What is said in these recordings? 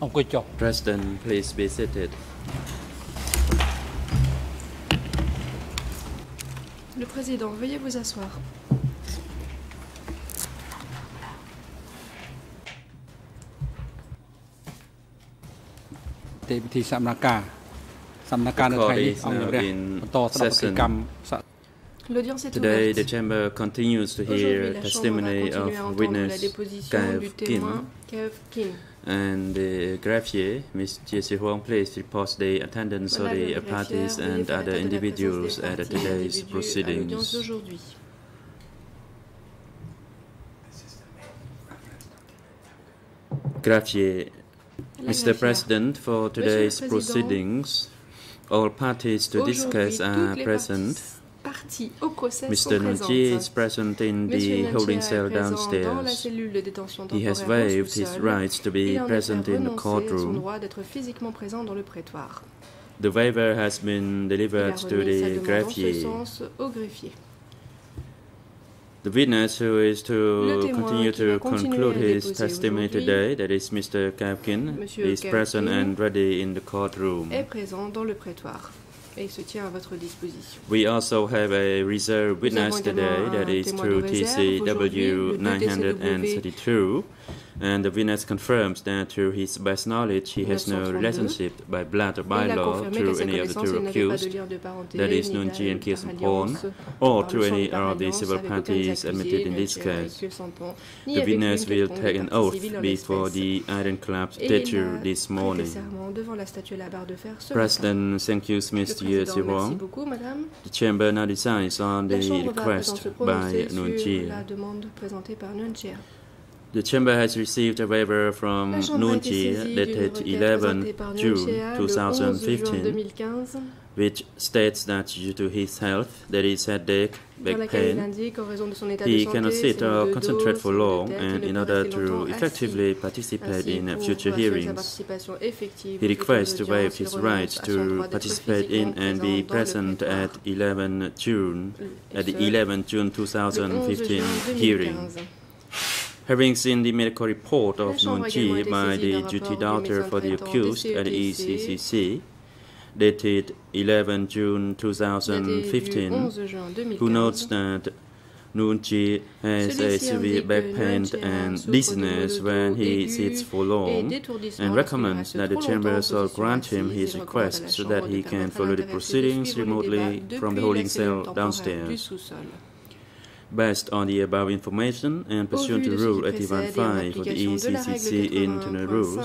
Ông cô chọc. President, please be seated. Le président, veuillez vous asseoir. Today, the chamber continues to hear testimony of witness Kev Kim and the greffier, Ms. Jesse Huang, please report the attendance of Madame the le parties greffier, and veuillez faire other état de la individuals présence des at parties et today's individus à l'audience proceedings. d'aujourd'hui. Greffier, La Mr. greffière. President, for Monsieur le today's Président, proceedings, all parties to Aujourd'hui, discuss are toutes les present. Parties au procès Mr. sont Nunji is present in the holding cell est présent dans la downstairs. cellule de détention He has waived his rights to be Il a fait present in the renoncer son courtroom. droit d'être physiquement présent dans le prétoire. The waiver has been delivered to the demande en ce greffier. sens au greffier. The witness who is to continue to conclude his testimony today, that is Mr. Kapkin, Monsieur is present and ready in the courtroom. est présent dans le prétoire et se tient à votre disposition. We also have a reserve witness today, that is that un is témoin de through TCW le 932, and the witness confirms that through his best knowledge he has no 932. relationship by blood or by il a law confirmé qu'à through sa any of the connaissance, two il n'avait pas de accused, lien de parenté, that is ni Nunji d'al- and Kirsten par Pawn, alliance, or par through le champ any de of the alliance civil avec aucun des parties accusés, admitted in this Nunji avec case. Kirsten Pawn, ni The avec witness une will quelconque take an partie oath civile en before l'espèce. the Iron Club Et il a statue this prêté morning. serment devant la statue à la barre de fer ce matin. President, thank you, Le Mr. président, Yesi merci Huang. beaucoup, madame. The chamber now decides on La the Chambre va à présent request se by prononcer sur Nunji. The chamber has received a waiver from Nunti dated 11 June 2015, which states that due to his health, there is headache, back pain. He cannot sit or concentrate for long, and in order to effectively participate in future hearings, he requests to waive his right to participate in and be present at 11 June at the 11 June 2015 hearing. 2015. Having seen the medical report La of Chambre a également Nunji été by saisie the d'un duty rapport du doctor for the médecin traitant accused at the DCETC, ECCC, dated 11 June daté du 2015, 11 juin who notes 2015. that Nunji has a Celui-ci severe indique back que pain Nunchi a and souffre de dizziness maux de when dos he aigus sits for et long, d'étourdissement and lorsqu'il recommends reste that the trop chamber longtemps shall position grant him assise. his Il recommande à request la so Chambre that de he can permettre à follow the l'intéressé de proceedings suivre les remotely débats from the depuis holding la cellule cell temporaire downstairs. Based on the above information and pursuant to Rule 85 of the ECCC internal rules,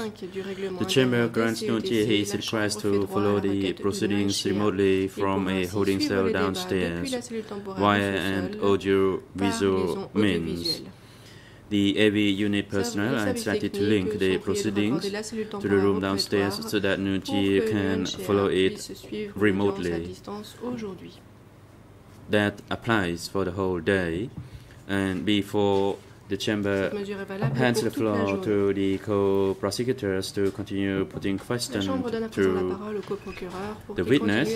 the Chamber grants no his request to follow the proceedings remotely from a holding cell downstairs via an audio-visual means. The AV unit personnel are instructed to link the proceedings to the room downstairs so that Nunti can follow it remotely. That applies for the whole day. And before the chamber Cette mesure est valable hands pour the toute la floor journée. to the co-prosecutors to continue putting La questions Chambre donne à présent la to parole au coprocureur pour the qu'il witness.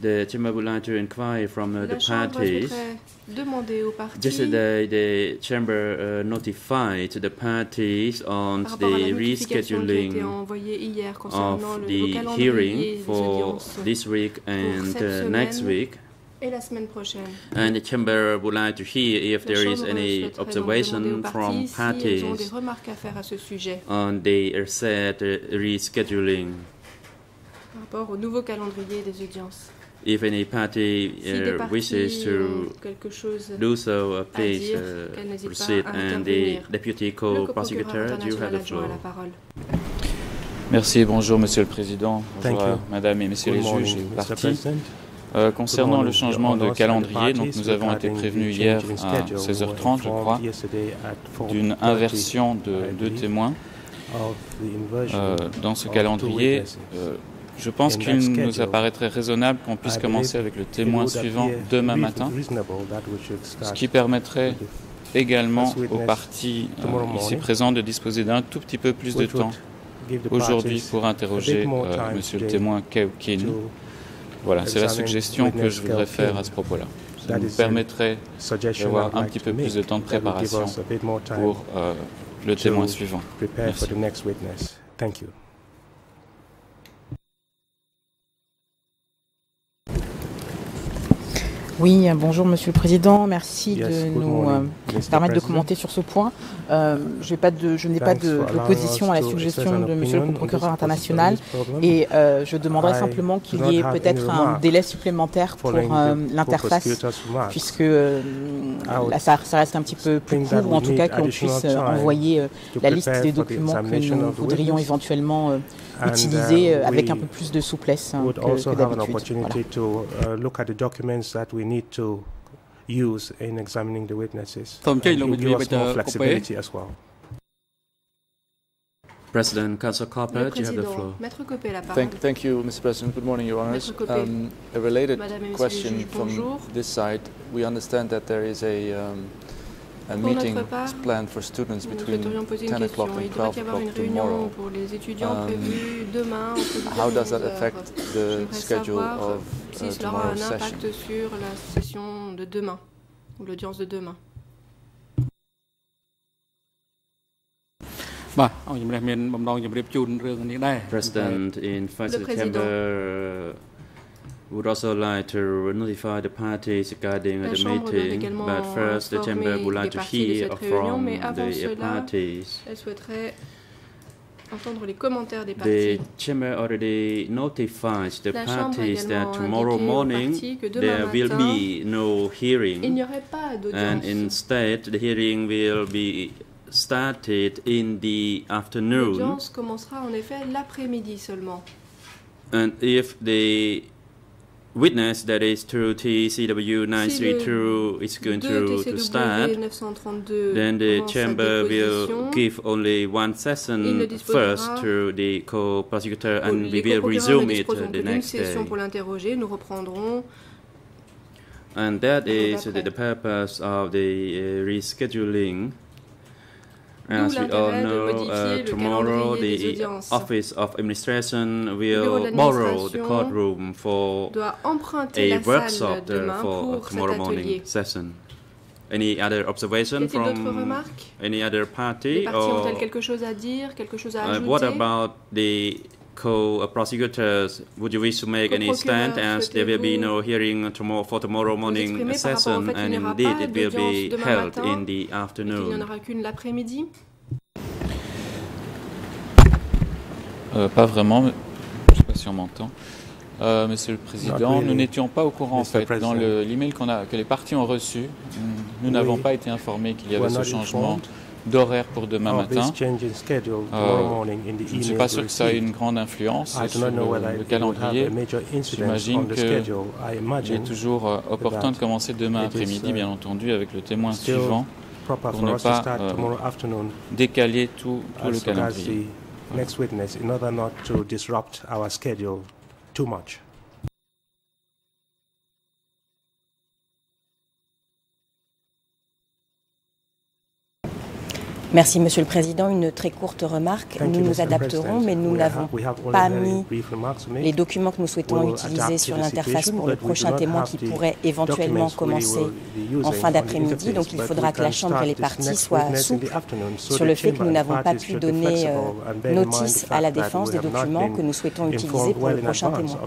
Continue à interroger le témoin. the chamber would like to inquire from uh, La the Chambre parties. voudrait demander aux parties Yesterday, the chamber uh, notified the parties on par rapport à la the notification qui a été rescheduling envoyée hier concernant of le the nouveau calendrier hearing des for audiences this week and cette uh, next semaine. week. et la semaine prochaine. And the chamber would like to hear if La there is Chambre any souhaiterait donc observation demander aux from parties si elles ont des parties remarques à faire à ce sujet on the said uh, rescheduling. par rapport au nouveau calendrier des audiences. If any party uh, wishes to quelque chose do so, uh, please uh, proceed. And the deputy co-prosecutor, you have the floor? Merci, bonjour Monsieur le Président, bonjour à Madame et Messieurs les juges et. Euh, concernant le changement de calendrier, donc nous avons été prévenus hier à schedule, we 16h30, je crois, informed yesterday at d'une 4:30 inversion de deux témoins. of the inversion Euh, dans ce calendrier, euh, je pense qu'il nous apparaîtrait raisonnable qu'on puisse commencer avec le témoin suivant demain matin, ce qui permettrait également aux parties euh, ici morning, présentes de disposer d'un tout petit peu plus de temps aujourd'hui pour interroger euh, Monsieur le témoin Keo Kin. to Voilà, c'est la suggestion que je voudrais faire à ce propos-là. Ça nous permettrait d'avoir un petit peu plus de temps de préparation pour euh, le témoin suivant. Merci. for the next witness. Thank you. Oui, bonjour Monsieur le Président. Merci Yes, de nous euh, permettre de commenter sur ce point. Euh, pas de, je n'ai pas d'opposition à la suggestion de Monsieur le procureur international. et euh, je demanderai simplement qu'il y ait peut-être un délai supplémentaire pour l'interface puisque là, ça, ça reste un petit peu plus court ou en tout cas qu'on puisse envoyer la liste des documents que nous voudrions éventuellement utilisé um, euh, avec un peu plus de souplesse hein, que, que d'habitude. Uh, use in examining the witnesses. And give us more flexibility as well. President, Councillor you have the floor. Thank, you, Mr. President. Good morning, Your Honours. Um, a related question from this side. We understand that there is a um, a pour notre part, une question. Il pour les étudiants prévue demain entre cela aura un la session de demain ou l'audience de demain. President, would also like to notify the parties regarding La the chambre doit meeting, également but first the chamber informer would like les to parties de hear cette réunion, from mais avant the cela, parties. Elle souhaiterait entendre les commentaires des The parties. chamber already notifies the La chambre a parties that également tomorrow indiqué aux morning parties que demain there will matin, be no Il n'y hearing, aurait pas and d'audience. instead the hearing will be started in the afternoon. L'audience commencera en effet l'après-midi seulement. And if the witness that is through TCW 932 is going to, to start, then the chamber will give only one session first to the co-prosecutor and we will resume it the next day. session pour l'interroger. Nous. And that is the, the purpose of the uh, rescheduling. D'où As we all l'intérêt de know, modifier uh, le tomorrow calendrier des the audiences. Office of Administration bureau will de borrow the l'administration courtroom for doit emprunter a la salle workshop there demain for pour tomorrow cet morning atelier. session. Any other Y observation a-t-il d'autres from remarques? any other Les party parties or ont-elles quelque chose à dire, quelque chose à uh, ajouter? what about the co-prosecutors? Would you wish to make any stand? As there will be no hearing tomorrow for tomorrow morning session and indeed pas it will be held matin in the et qu'il n'y en afternoon? aura qu'une l'après-midi Euh, pas vraiment, mais- je ne sais pas si on m'entend. Euh, Monsieur le Président, really. nous n'étions pas au courant en Mr. fait dans President. le- l'email qu'on a, que les partis ont reçu. Nous We n'avons pas été informés qu'il y were avait ce changement informed d'horaire pour demain this matin. Euh, Je ne suis pas sûr que ça ait une grande influence sur le, calendrier. J'imagine on the que schedule. I Il est toujours euh, opportun de commencer demain après-midi, bien entendu, avec le témoin suivant, pour ne pas, euh, décaler tout, tout le calendrier. the next witness in order not to disrupt our schedule too much. Merci, Monsieur le Président. Une très courte remarque. Thank nous you, nous adapterons, mais nous n'avons pas mis les documents que nous souhaitons utiliser sur l'interface pour le prochain témoin qui pourrait éventuellement commencer en fin d'après-midi. Donc il faudra que la Chambre et les parties soient souples sur le fait que nous n'avons pas pu donner euh, notice à la défense des documents que nous souhaitons utiliser pour le in prochain témoin.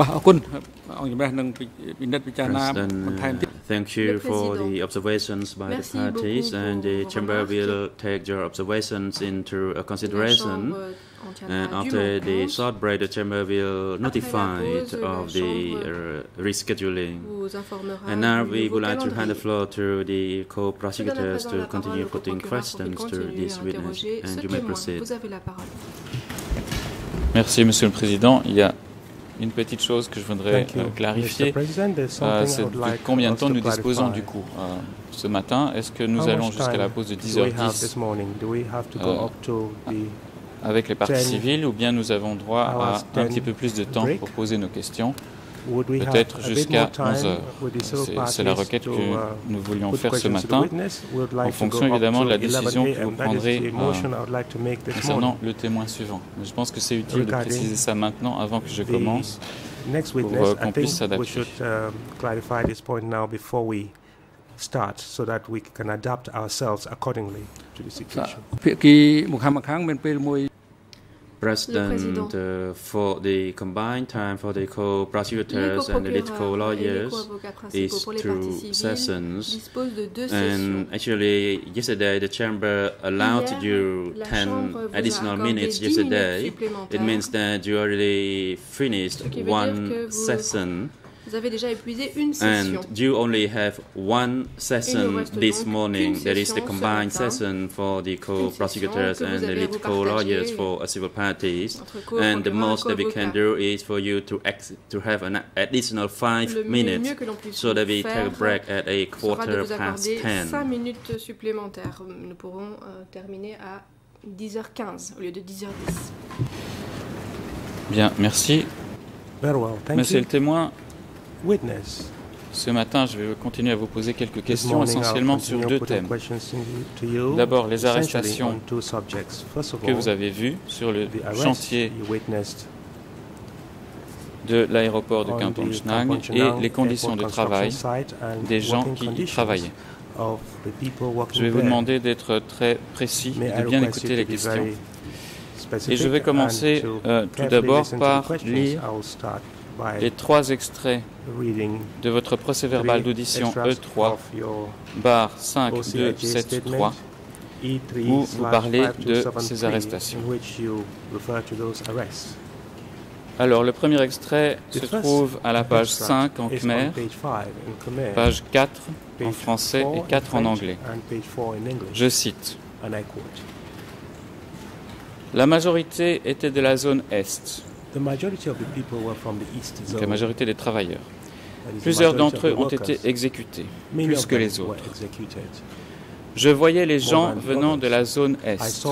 បាទអរគុណអង្គជំរះនឹងពិនិត្យពិចារណា President, បន្ថែម uh, ទៀត thank you Le for Président. the observations by the Merci parties beaucoup and pour the vos chamber remarques. will take your observations into uh, La consideration. Chambre en tiendra And dûment after the compte. short break, the chamber will notify it pause, la of the Chambre uh, rescheduling. vous informera And now du we nouveau would like to hand the calendrier. floor to the Je donne à co-prosecutors présent to la parole continue au putting procureur pour qu'il questions to continue this à witness. interroger And ce you may témoin. proceed. Vous avez la parole. Merci, Monsieur le Président. Il y a une petite chose que je voudrais euh, clarifier. Euh, c'est de combien de temps nous disposons du coup euh, ce matin? Est-ce que nous allons jusqu'à la pause de do we have 10h10 this morning? Do we have to go Euh, up to the avec les parties civiles ou bien nous avons droit à un petit peu plus de temps pour poser nos questions? Peut-être a bit jusqu'à more time 11 heures. with the civil C'est- la requête to, que uh, nous voulions faire ce questions to the matin witness? We would like en to fonction évidemment de la 11 décision que vous prendrez, euh, concernant le témoin suivant. Mais je pense que c'est utile de préciser ça maintenant avant que je the commence. Pour, euh, qu'on puisse s'adapter. we start President uh, for the combined time for the co-prosecutors and the lead co-lawyers is two sessions. dispose de deux sessions. And actually, yesterday the chamber allowed Hier, you 10 Chambre vous a additional minutes 10 minutes yesterday. It means that you already finished Ce qui veut dire one session Vous avez déjà épuisé une session. and you only have one session this morning. qu'une That is the session ce combined matin. session for the co-prosecutors and the lead co-lawyers for civil parties. And the most that we can do is for you to ex- to have an additional five Le mieux- minutes so that we faire take a break at a quarter vous past accorder 5 ten. minutes supplémentaires. Nous pourrons euh, terminer à 10h15 au lieu de 10h10. Bien, merci. Well, thank Monsieur you. le témoin. Ce matin, je vais continuer à vous poser quelques questions, essentiellement sur deux thèmes. D'abord, les arrestations que vous avez vues sur le chantier de l'aéroport de on the Kampong Chnang Kampong et les conditions de travail des gens qui y travaillaient. Je vais vous demander d'être très précis et de bien écouter les questions. Et je vais commencer euh, tout d'abord par lire Les trois extraits de votre procès verbal three d'audition extracts E3, of your bar OCIJ 5273, statement, E3 où vous parlez de 5273, ces arrestations. Alors, le premier extrait se trouve à la page extract 5 en Khmer, page five in Khmer, page 4 en français et in 4 en anglais. Je cite. La majorité était de la zone Est, Donc la majorité des travailleurs. Plusieurs d'entre eux ont été exécutés, plus que les autres. Je voyais les gens venant de la zone Est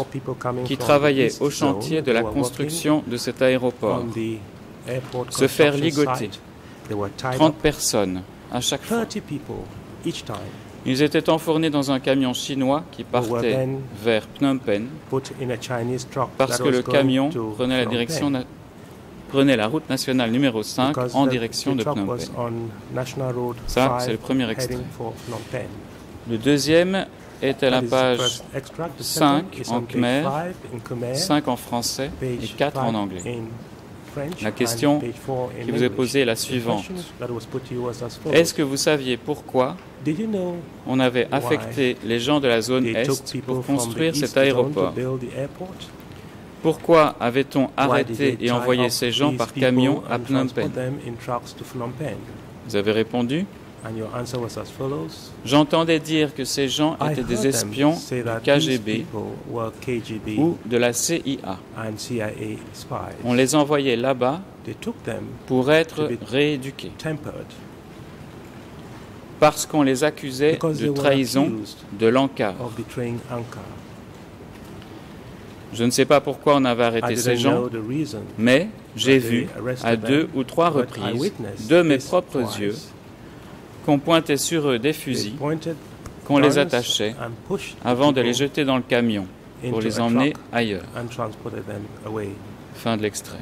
qui travaillaient au chantier de la construction de cet aéroport. Se faire ligoter. site. They were tied 30 up. personnes à chaque fois. 30 people each time Ils étaient enfournés dans un camion chinois qui partait vers Phnom Penh parce que le camion prenait la direction Prenait la route nationale numéro 5 Because en direction de Phnom Penh. Ça, 5 c'est le premier extrait. Le deuxième est à la page first extract. The 5 second is en Khmer, five in Khmer, 5 en français et page 4 en anglais. La question qui vous est posée est la suivante. Est-ce que vous saviez pourquoi on avait affecté les gens de la zone Est pour construire cet aéroport? Pourquoi avait-on arrêté et envoyé ces gens par camion à Phnom Penh? Vous avez répondu? J'entendais dire que ces gens étaient des espions du KGB ou de la CIA. and CIA spies. On les envoyait là-bas pour être rééduqués, parce qu'on les accusait de trahison de l'encart. Je ne sais pas pourquoi on avait arrêté ces gens, mais j'ai vu à deux ou trois reprises de mes propres yeux qu'on pointait sur eux des fusils, qu'on les attachait avant de les jeter dans le camion pour les emmener ailleurs. Fin de l'extrait.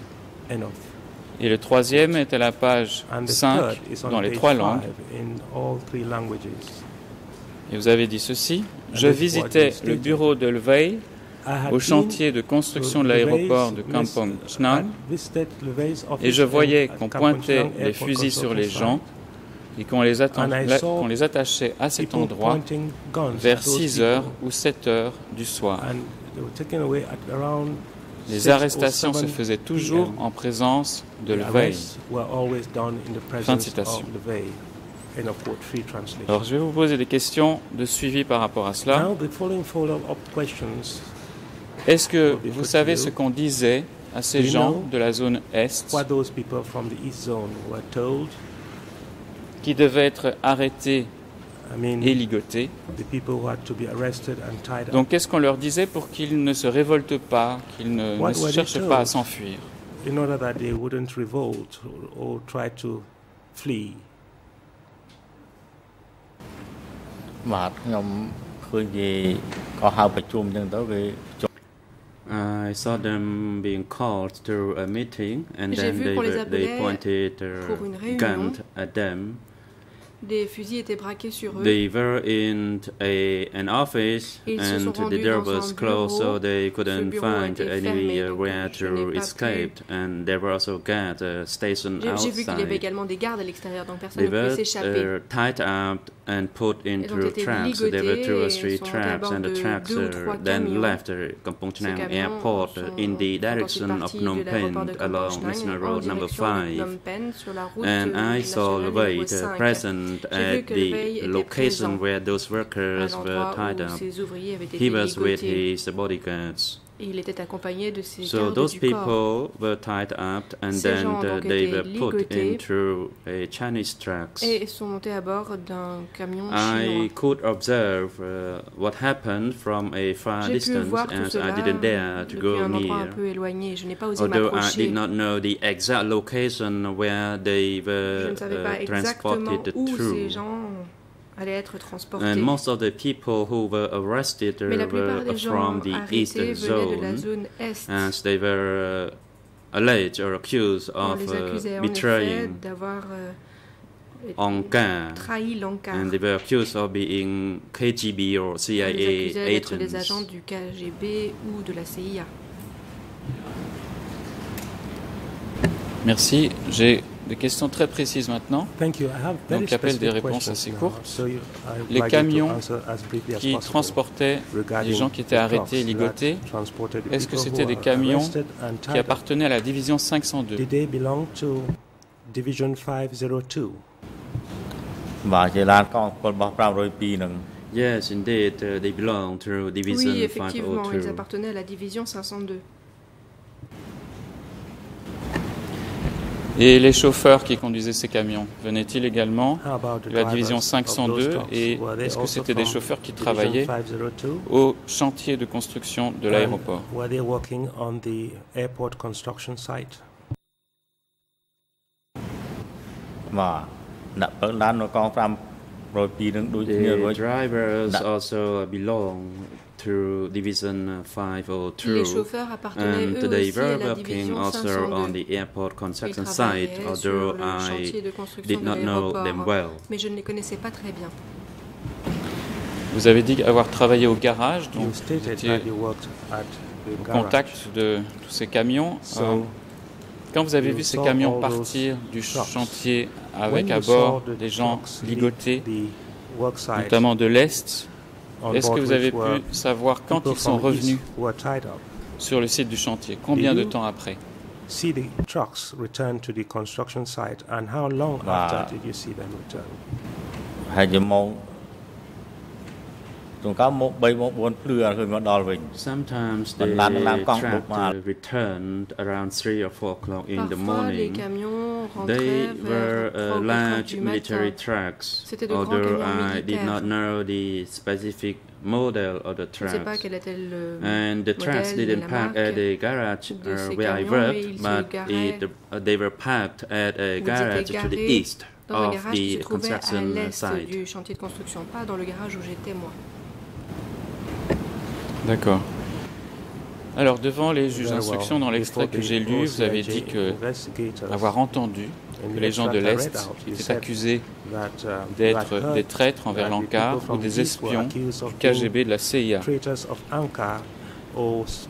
Et le troisième est à la page And the 5 third is on dans les trois langues. Et vous avez dit ceci. Je visitais le bureau de Levey au chantier de construction de l'aéroport de Kampong Levey's et je voyais qu'on pointait les fusils sur les gens et qu'on les, attachait à cet endroit vers at those 6 people, heures ou 7 heures du soir. Les 6 or arrestations se 7 faisaient toujours en présence de in the Fin de citation. Alors je vais vous poser des questions de suivi par rapport à cela. Est-ce que vous savez ce qu'on disait à ces gens de la zone Est? What those people from the East Zone were told, qui devaient être arrêtés et ligotés. the people who had to be arrested and tied up. Donc qu'est-ce qu'on leur disait pour qu'ils ne se révoltent pas, qu'ils ne, ne cherchent pas à s'enfuir? I saw them being called to a meeting and then they, they pointed uh, their gun at them des fusils étaient braqués sur eux. They were in a, an office and the door was closed so they couldn't find anywhere to escape and there were also guards uh, stationed outside. J'ai vu qu'il y avait également des gardes à l'extérieur donc personne ne pouvait s'échapper. Uh, tied up and put into tracks. There were two or three tracks and the tracks uh, then left uh, Kampong airport in the direction of Phnom Penh along National Road number 5. And I saw the way the present at the location where those workers were tied up. He was with his bodyguards. Et il était accompagné de ses so those people were tied up and Ces then the, they were put into a Chinese trucks. Et sont montés à bord d'un camion I could observe uh, what happened from a far distance as I didn't dare to go near. Although I did not know the exact location where they were uh, transported through. Allait être transportés. And most of the people who were arrested were from the eastern zone, as they were uh, alleged or accused of uh, betraying Angkar, and they were accused of being KGB or CIA agents. des agents du KGB ou de la CIA. Merci. J'ai des questions très précises maintenant. Donc, appel des réponses assez courtes. les camions qui transportaient les gens qui étaient arrêtés et ligotés, est-ce que c'était des camions qui appartenaient à la division 502 Yes, indeed, uh, they belong to division oui, effectivement, ils appartenaient à la division 502. Et les chauffeurs qui conduisaient ces camions, venaient-ils également de la division 502 et est-ce que c'était des chauffeurs qui travaillaient au chantier de construction de l'aéroport? The drivers also belong to Division 502. Les chauffeurs appartenaient and eux aussi were à la working division also 502. on the airport construction Ils site, travaillaient although sur le I chantier de construction did de not know them l'aéroport, well. mais je ne les connaissais pas très bien. Vous avez dit avoir travaillé au garage, donc You vous stated étiez that you worked at the au garage. contact de tous ces camions. So, Euh, Quand vous avez vu ces camions partir du chantier avec à bord des gens ligotés, notamment de l'Est, est-ce que vous avez pu savoir quand ils sont revenus sur le site du chantier? Combien de temps après? See the trucks return to the construction site, and how long Wow. after did you see them return? ហើយជាម៉ោងជួនកាលមក3មក4ភ្លឺឃើញមកដល់វិញ Sometimes the Mình làm- làm con truck bục mà. uh, returned around 3 or 4 o'clock in the Parfois, les morning. camions They rentraient were vers 3 uh, ou 4 large du military matin. trucks, C'était de grands although camions I did not militaires. know the specific model of the Je ne sais pas trucks. quel était le And the trucks modèle ni didn't la park marque at the garage de uh, ces where I camions, mais worked, ils se but garaient- it, uh, they were parked at a ils étaient garage to the garés east dans un of garage qui se the trouvait à construction l'est site. du chantier de construction, pas dans le garage où j'étais moi. D'accord. Alors, devant les juges d'instruction, dans l'extrait que j'ai lu, vous avez dit que avoir entendu que les gens de l'Est étaient accusés uh, d'être des traîtres envers people ou des espions du KGB, de la CIA.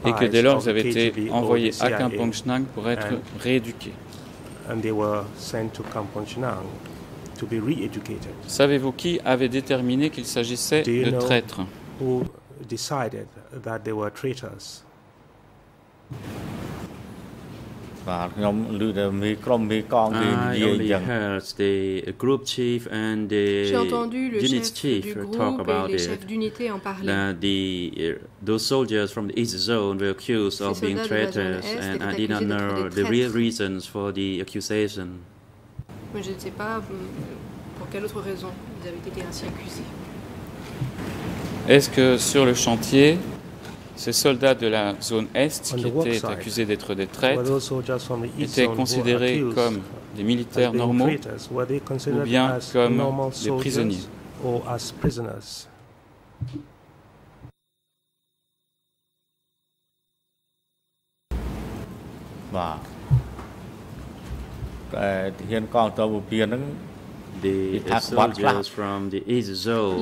Et que dès lors, vous avez été envoyés à Kampong Chnang pour être And- rééduqués. and they were sent to Kampong Chnang to be re-educated. Savez-vous qui avait déterminé qu'il s'agissait de traîtres? that they were traitors? បាទខ្ញុំឮតែមេក្រុមមេកងគេនិ I យាយអ only ញ្ចឹង heard the group chief and the J'ai entendu le unit chef chief du talk groupe et about les it. chefs d'unité en parlaient. That the uh, those soldiers from the east zone were accused Ces of being soldats de la zone traitors, Est and I étaient did not accusés d'être know des the real traîtres. reasons for the accusation. Mais je ne sais pas hum, pour quelle autre raison ils avaient été ainsi accusés. Est-ce que sur le chantier, ces soldats de la zone Est, qui étaient accusés d'être des traîtres, étaient considérés comme des militaires normaux ou bien comme des prisonniers.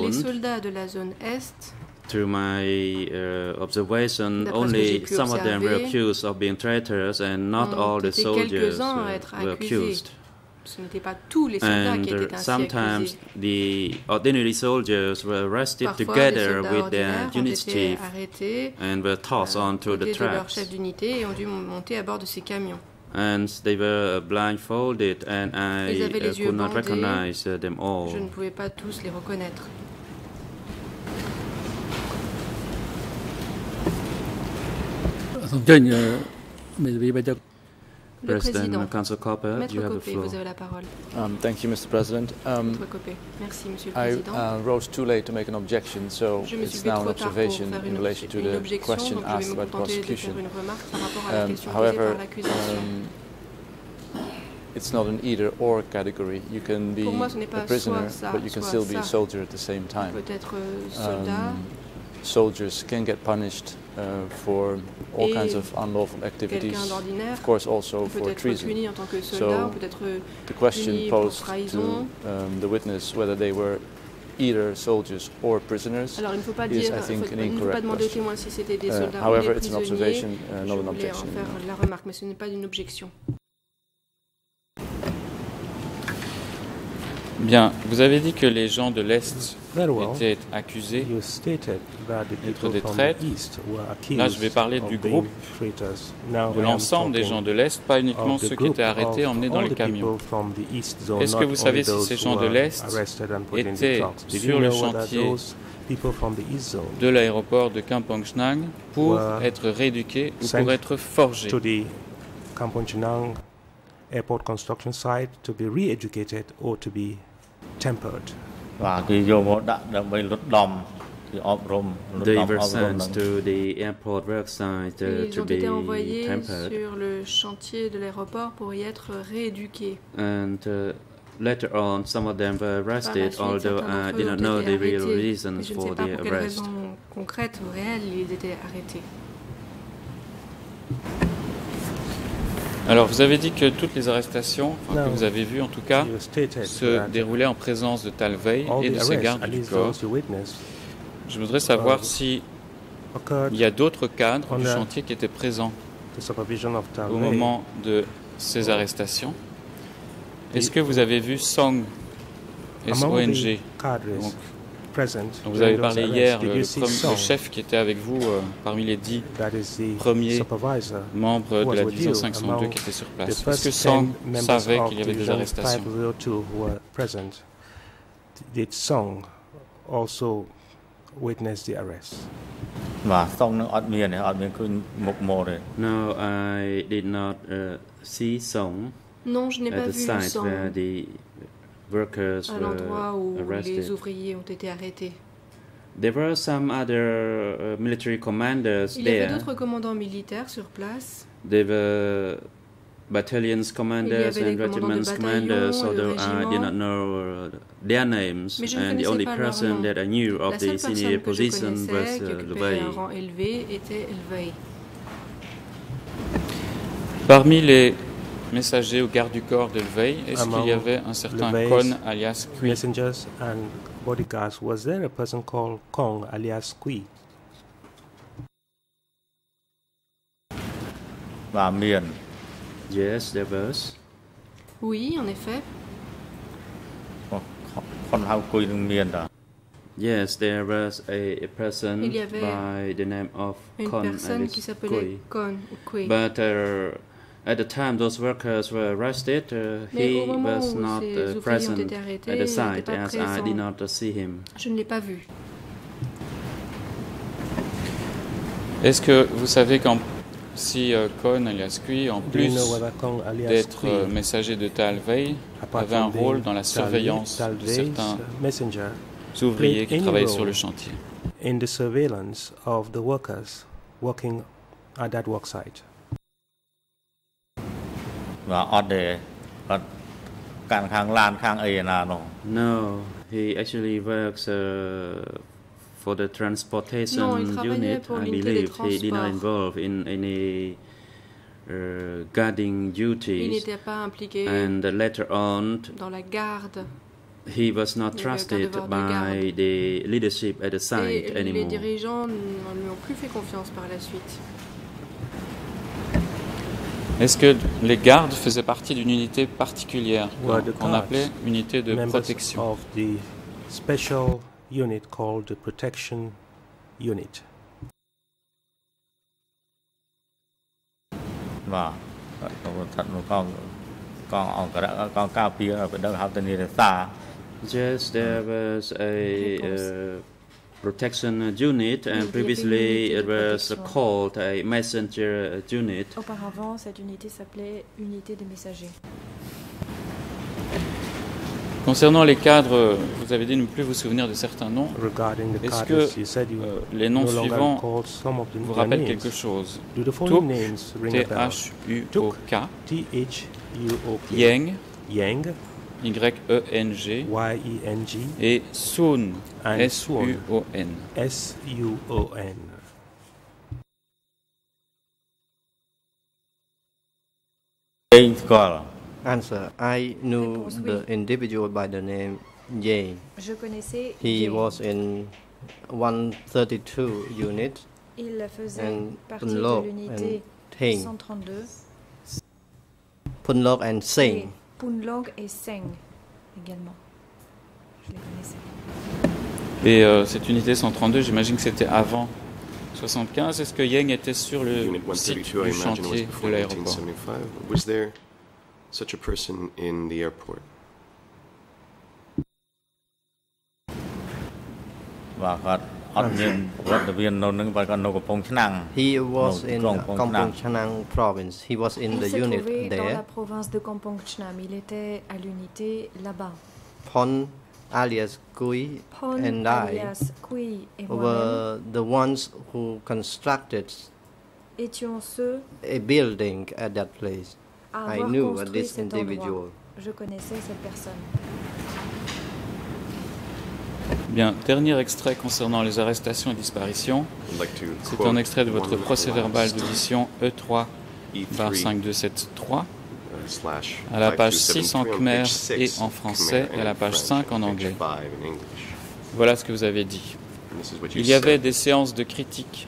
Les soldats de la zone Est through my uh, observation, only some of them were accused of being traitors, and not all the soldiers uh, were accused. Ce n'étaient pas tous les soldats and qui étaient ainsi sometimes accusés. the ordinary soldiers were arrested Parfois, together les soldats with their ordinaires ont unit été chief arrêtés and were tossed onto côté the de leur tracks. chef d'unité et ont dû monter à bord de ces camions. And they were blindfolded, and I Ils avaient uh, les yeux could not bandés. recognize uh, them all. Je ne pouvais pas tous les reconnaître. Le President président, Council Copper, Maître you have the Copé, floor. vous avez la parole. Um, thank you, Mr. President. Um, Maître Copé. Merci, Monsieur le I Président. uh, rose too late to make an objection, so Je me suis it's levé now an trop tard pour observation faire in une, relation to une the objection, question donc je vais asked me about contenter de prosecution. faire une remarque par rapport à la Um, question posée however, par l'accusation. um, it's not an either-or category. You can be Pour moi, ce n'est a pas prisoner, soit ça, but you can soit still be a ça. soldier at the same On time. peut être euh, soldat Um, soldiers can get punished uh, for all Et kinds of unlawful activities. Of course, also for treason. puni en tant que soldat, So, on peut être euh, The question puni pour posed to um, the witness whether they were either soldiers or prisoners Alors il ne faut pas is, dire, I think, faut- an il pas incorrect question. si des Uh, however, ou des it's an prisonniers. observation, uh, Je not an voulais en objection. faire la remarque, mais ce n'est pas une objection. Bien, vous avez dit que les gens de l'Est Very well. Étaient accusés. D'être des traîtres. Là, je vais parler du groupe, de l'ensemble des gens de l'Est, pas uniquement ceux qui étaient arrêtés, emmenés dans les camions. Est-ce que vous savez si ces gens de l'Est étaient sur le chantier de l'aéroport de Kampong Chnang pour être rééduqués ou pour être forgés? airport construction site to be re-educated or to be tempered? Ils ont été envoyés sur le chantier de l'aéroport pour y être rééduqués. And uh, later on, some of them were arrested, suite, although I did not know the real reasons for arrest. Ou réelle. Alors, vous avez dit que toutes les arrestations, enfin, que vous avez vues en tout cas, se déroulaient en présence de Talvey et de ses gardes du corps. Je voudrais savoir uh, si il y a d'autres cadres du chantier qui étaient présents au moment de ces arrestations. Est-ce que vous avez vu Song, SONG Donc, vous avez parlé hier, le, le, chef qui était avec vous euh, parmi les dix premiers membres de la division 502 qui étaient sur place. Est-ce que Song savait qu'il y avait des arrestations witness the arrest? No, I did. Non, je n'ai pas vu Song workers à l'endroit où les arrested. ouvriers ont été arrêtés. There were some other uh, military commanders Il y avait there. d'autres commandants militaires sur place. There were battalions commanders and les regiments commanders, although I did not know uh, their names. And the only person that I knew of the senior position was uh. Parmi les messager au garde du corps de veille, est-ce qu'il y avait un certain Kong alias Kui? Messengers and bodyguards, was there a person called Kong alias Kui? Yes, there was. Oui, en effet. Yes, there was a, a person by the name of Kon, personne qui s'appelait Kon ou Kui. But uh, at the time those workers were arrested, uh, he was not ces uh, present arrêtés, at the il n'était site pas as I présent. did not see him. Je ne l'ai pas vu. Est-ce que vous savez qu'en si euh, Kon alias Kui, en plus d'être euh, messager de Talvey, avait un rôle dans la surveillance de certains messenger ouvriers qui travaillaient sur role le chantier in the surveillance of the workers working at that work site? No, he actually works uh, for the transportation non, unit. I believe he did not involve in any uh, guarding duties. Il pas and later on, dans la garde. He was not trusted by the leadership at the site Et anymore. Les dirigeants ne lui ont plus fait confiance par la suite. Est-ce que les gardes faisaient partie d'une unité particulière qu'on appelait unité de protection? of the special unit called the protection unit. Và thật một con con ông cả con. Yes, there was a uh, protection unit and previously it was called a messenger unit. Auparavant, cette unité s'appelait unité des messagers. Concernant les cadres, vous avez dit ne plus vous souvenir de certains noms. Est-ce que euh, les noms suivants vous rappellent quelque chose? Tuk, T-H-U-O-K, Yang, Y-E-N-G, et Sun, S-U-O-N. S-U-O-N. Answer. I knew the individual by the name Ye. Je connaissais He Ye. was in 132 unit. Il faisait and partie Punlok de l'unité 132. Punlok and Et Singh. Punlog et Seng également. Je les connaissais. Et euh, cette unité 132, j'imagine que c'était avant 75. Est-ce que Yang était sur le site du chantier de l'aéroport អត់មានរដ្ឋវិននៅនឹងបើគាត់នៅកំពង់ឆ្នាំង He was in ក្រុងកំពង់ឆ្នាំង Kampong Chanang province. He was in Il the s'est unit trouvé dans there. la province de Kampong Chnam. Il était à l'unité là-bas. Pon alias Kui Pon and I alias Kui et moi-même were the ones who constructed étions ceux a building at that place. à I avoir knew construit this cet individual. endroit. Je connaissais cette personne. Bien, dernier extrait concernant les arrestations et disparitions. C'est un extrait de votre procès verbal d'audition E3 bar E3, 5273 uh, slash à la page 6 en 5273 on khmer page 6 et en français et à la page French 5 en anglais. 5 in English. Voilà ce que vous avez dit. Il y avait des séances de critiques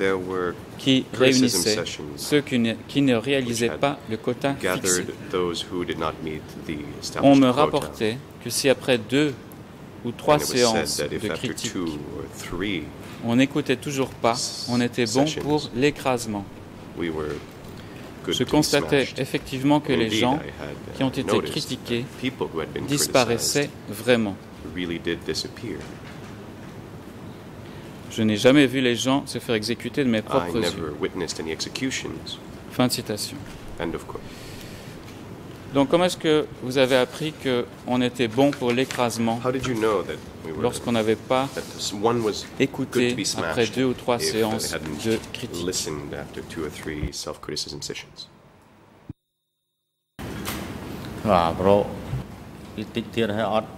were qui réunissaient ceux qui ne, qui ne réalisaient pas le quota fixé. On me rapportait que si après deux ou trois séances de three on n'écoutait toujours pas, on était bon pour l'écrasement. Je constatais effectivement que les gens uh, qui ont été critiqués disparaissaient vraiment. Je n'ai jamais vu les gens se faire exécuter de mes propres yeux. Fin de citation. Donc comment est-ce que vous avez appris qu'on était bon pour l'écrasement lorsqu'on n'avait pas écouté après deux ou trois séances de critique?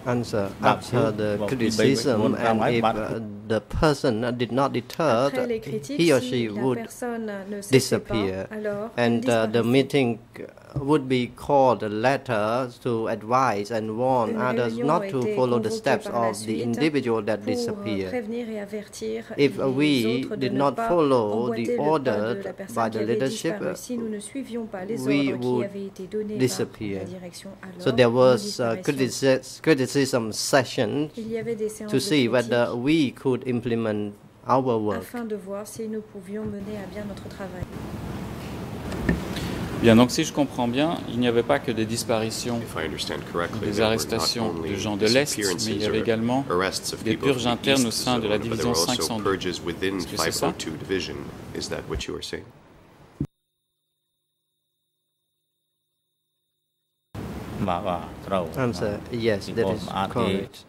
Answer. After the criticism and if uh, the person did not deter, he or she would disappear. and uh, the meeting would be called a letter to advise and warn others not to follow the steps of the individual that disappeared. If we did not follow the order by the leadership, we would disappear. So there was uh, a criticism session to see whether we could implement our work. Bien donc si je comprends bien, il n'y avait pas que des disparitions, des arrestations de gens de l'Est, mais il y avait également des purges internes au sein de la Zone, but there division were also 502. purges within Est-ce que c'est ça? 502 division. Is that what you were saying? Answer yes, that is correct.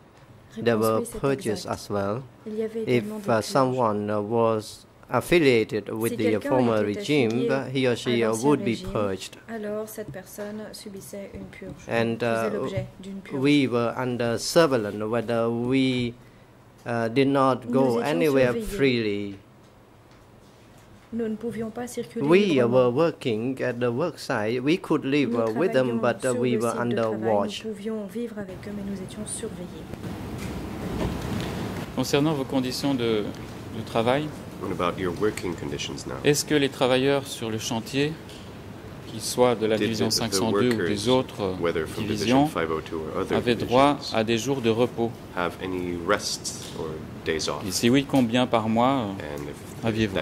There were purges as well. Il y avait If uh, someone uh, was affiliated with the former regime, he or she would be purged. Alors cette personne subissait une purge. And uh, we were under surveillance whether we uh, did not go anywhere freely. Nous ne pouvions pas circuler we were working at the work site. We could live uh, with them, but uh, we were under watch. Nous pouvions vivre avec eux, mais nous étions surveillés. Concernant vos conditions de, de travail, est-ce que les travailleurs sur le chantier, qu'ils soient de la division 502 ou des autres divisions, avaient droit à des jours de repos? Et si oui, combien par mois aviez-vous?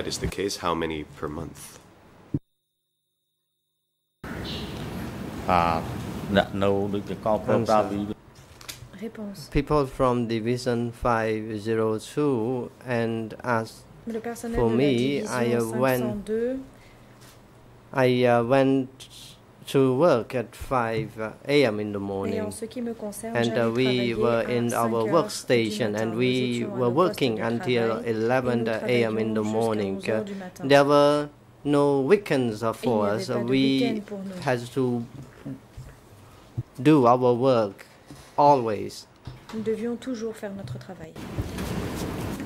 Réponse. People from Division 502 and as for me, I uh, went, I uh, went to work at 5 uh, a.m. in the morning. and uh, we were in our workstation and we were working until 11 a.m. in the morning. There were no weekends for us. We had to do our work always. Nous devions toujours faire notre travail.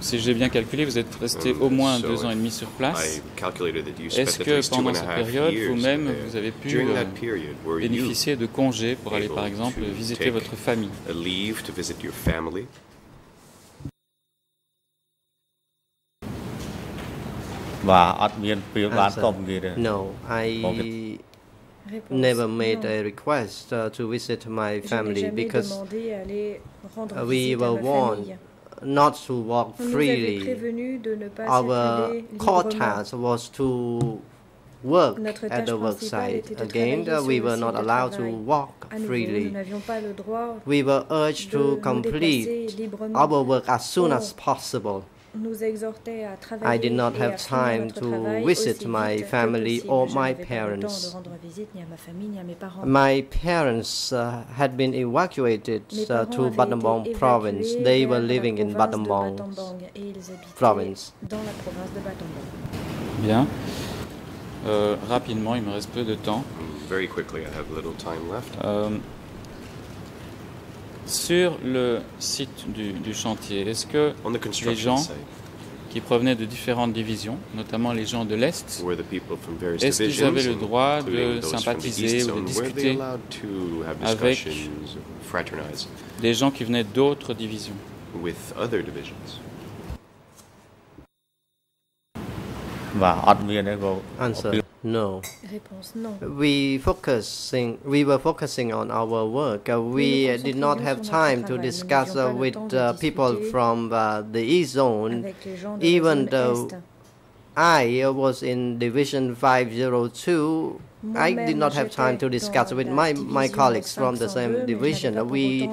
Si j'ai bien calculé, vous êtes resté au moins deux ans et demi sur place. Est-ce que pendant cette période, vous-même, vous avez pu euh, bénéficier de congés pour aller, par exemple, visiter votre famille? No, I never made a request uh, to visit my family because uh, we were warned not to walk freely. Our core task was to work at the work site. Again, we were not allowed to walk freely. We were urged to complete our work as soon as possible. I did not have time to visit my family or my parents. My parents uh, had been evacuated uh, to Battambang province. They were living in Battambang province. Bien. Euh, rapidement, il me reste peu de temps. Very quickly, I have little time left. Euh, sur le site du, du chantier, est-ce que les gens qui provenaient de différentes divisions, notamment les gens de l'Est, est-ce qu'ils avaient le droit de sympathiser ou de discuter avec des gens qui venaient d'autres divisions? Answer. No. Réponse non. We focusing. We were focusing on our work. Uh, we did not have time to discuss uh, with uh, people from uh, the East Zone, even though I was in Division 502. I did not have time to discuss with my, my colleagues from the same division. We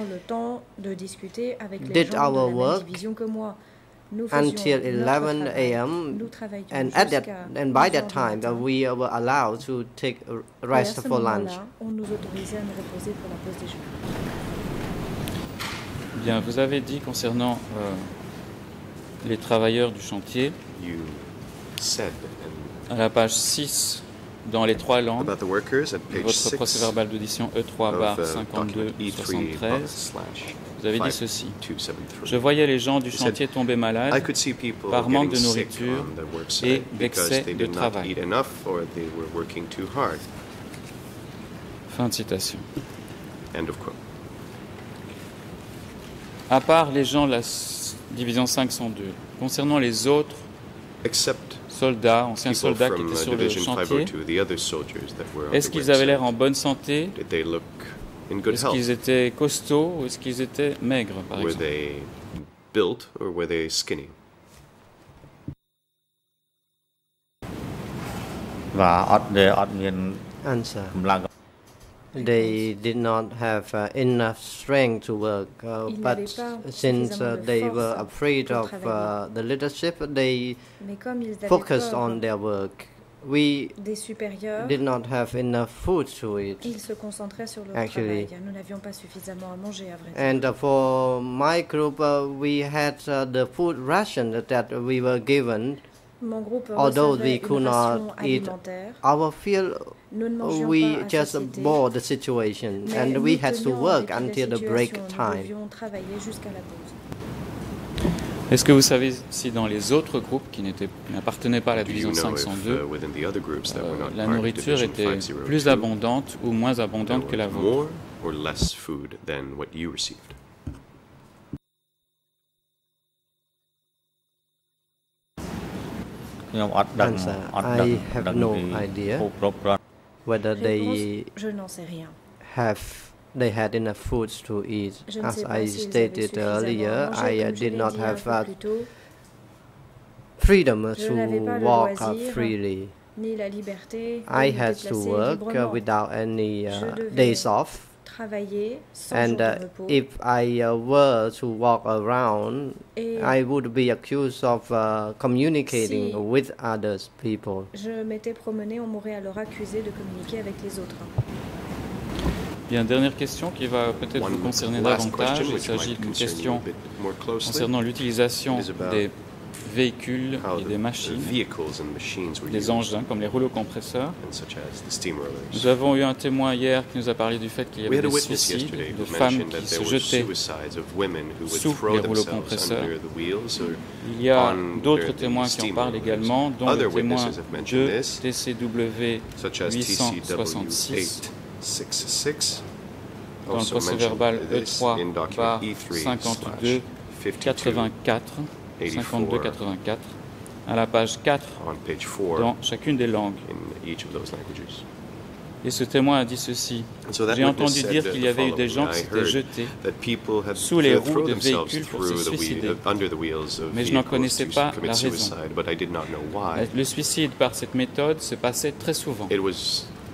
did our work until 11 a.m. and at that and by that time uh, we were allowed to take a rest for lunch. Bien, vous avez dit concernant euh, les travailleurs du chantier, à la page 6 dans les trois langues, votre procès verbal d'audition E3 bar 52 73, vous avez dit ceci. Je voyais les gens du chantier tomber malades par manque de nourriture et d'excès de travail. Fin de citation. À part les gens de la division 502, concernant les autres soldats, anciens soldats qui étaient sur le chantier, est-ce qu'ils avaient l'air en bonne santé? Est-ce qu'ils étaient costauds ou est-ce qu'ils étaient maigres, par were exemple they built or were they skinny? Answer. They did not have uh, enough strength to work, uh, but since uh, they were afraid of uh, the leadership, they focused on their work. We did not have enough food to eat. Ils se concentraient sur le Actually. travail. Nous n'avions pas suffisamment à manger, à vrai dire. And uh, for my group, uh, we had uh, the food ration that we were given although we could not eat our fill, we just bore the situation and we had to work until the break time. Est-ce que vous savez si dans les autres groupes qui n'appartenaient pas à la division 502, euh, la nourriture était plus abondante ou moins abondante que la vôtre? Answer, I have no idea. whether they have they had enough foods to eat. As I stated earlier, I did not have uh, freedom to walk freely. I had to work uh, without any uh, days off. And uh, if I uh, were to walk around, I would be accused of uh, communicating si with others people. Je m'étais promené, on m'aurait alors accusé de communiquer avec les autres. Bien, dernière question qui va peut-être vous concerner davantage. Il s'agit d'une question concernant l'utilisation des véhicules et des machines, des engins comme les rouleaux compresseurs. Nous avons eu un témoin hier qui nous a parlé du fait qu'il y avait des suicides de femmes qui se jetaient sous les rouleaux compresseurs. Il y a d'autres témoins qui en parlent également, dont le témoin de TCW 866 dans le procès verbal E3 par 52 84 52-84 à la page 4 dans chacune des langues. Et ce témoin a dit ceci. J'ai entendu dire qu'il y avait eu des gens qui s'étaient jetés sous les roues de véhicules pour se suicider. Mais je n'en connaissais pas la raison. Le suicide par cette méthode se passait très souvent.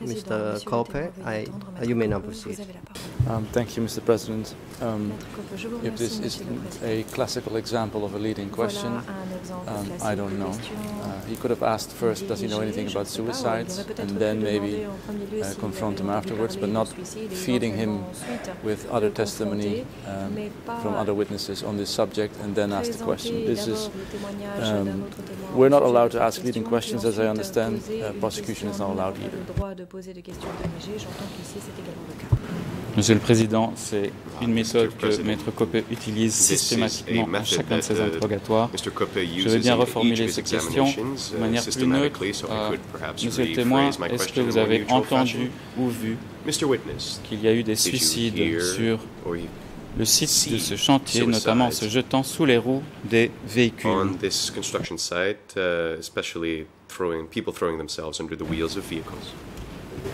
Mr. Kope, I, you may now proceed. Um, thank you, Mr. President. Um, if this is a classical example of a leading question, um, I don't know. Uh, he could have asked first, does he know anything about suicides, and then maybe uh, confront him afterwards, but not feeding him with other testimony um, from other witnesses on this subject and then ask the question. This is, um, we're not allowed to ask leading questions, as I understand. Uh, prosecution is not allowed either. De poser des questions J'entends qu'ici c'est également le cas. Monsieur le Président, c'est une méthode que Maître Coppe utilise systématiquement à chacun de ses interrogatoires. Je vais bien reformuler cette question de manière plus neutre. Euh, monsieur le témoin, est-ce que vous avez entendu ou vu qu'il y a eu des suicides sur le site de ce chantier, notamment en se jetant sous les roues des véhicules?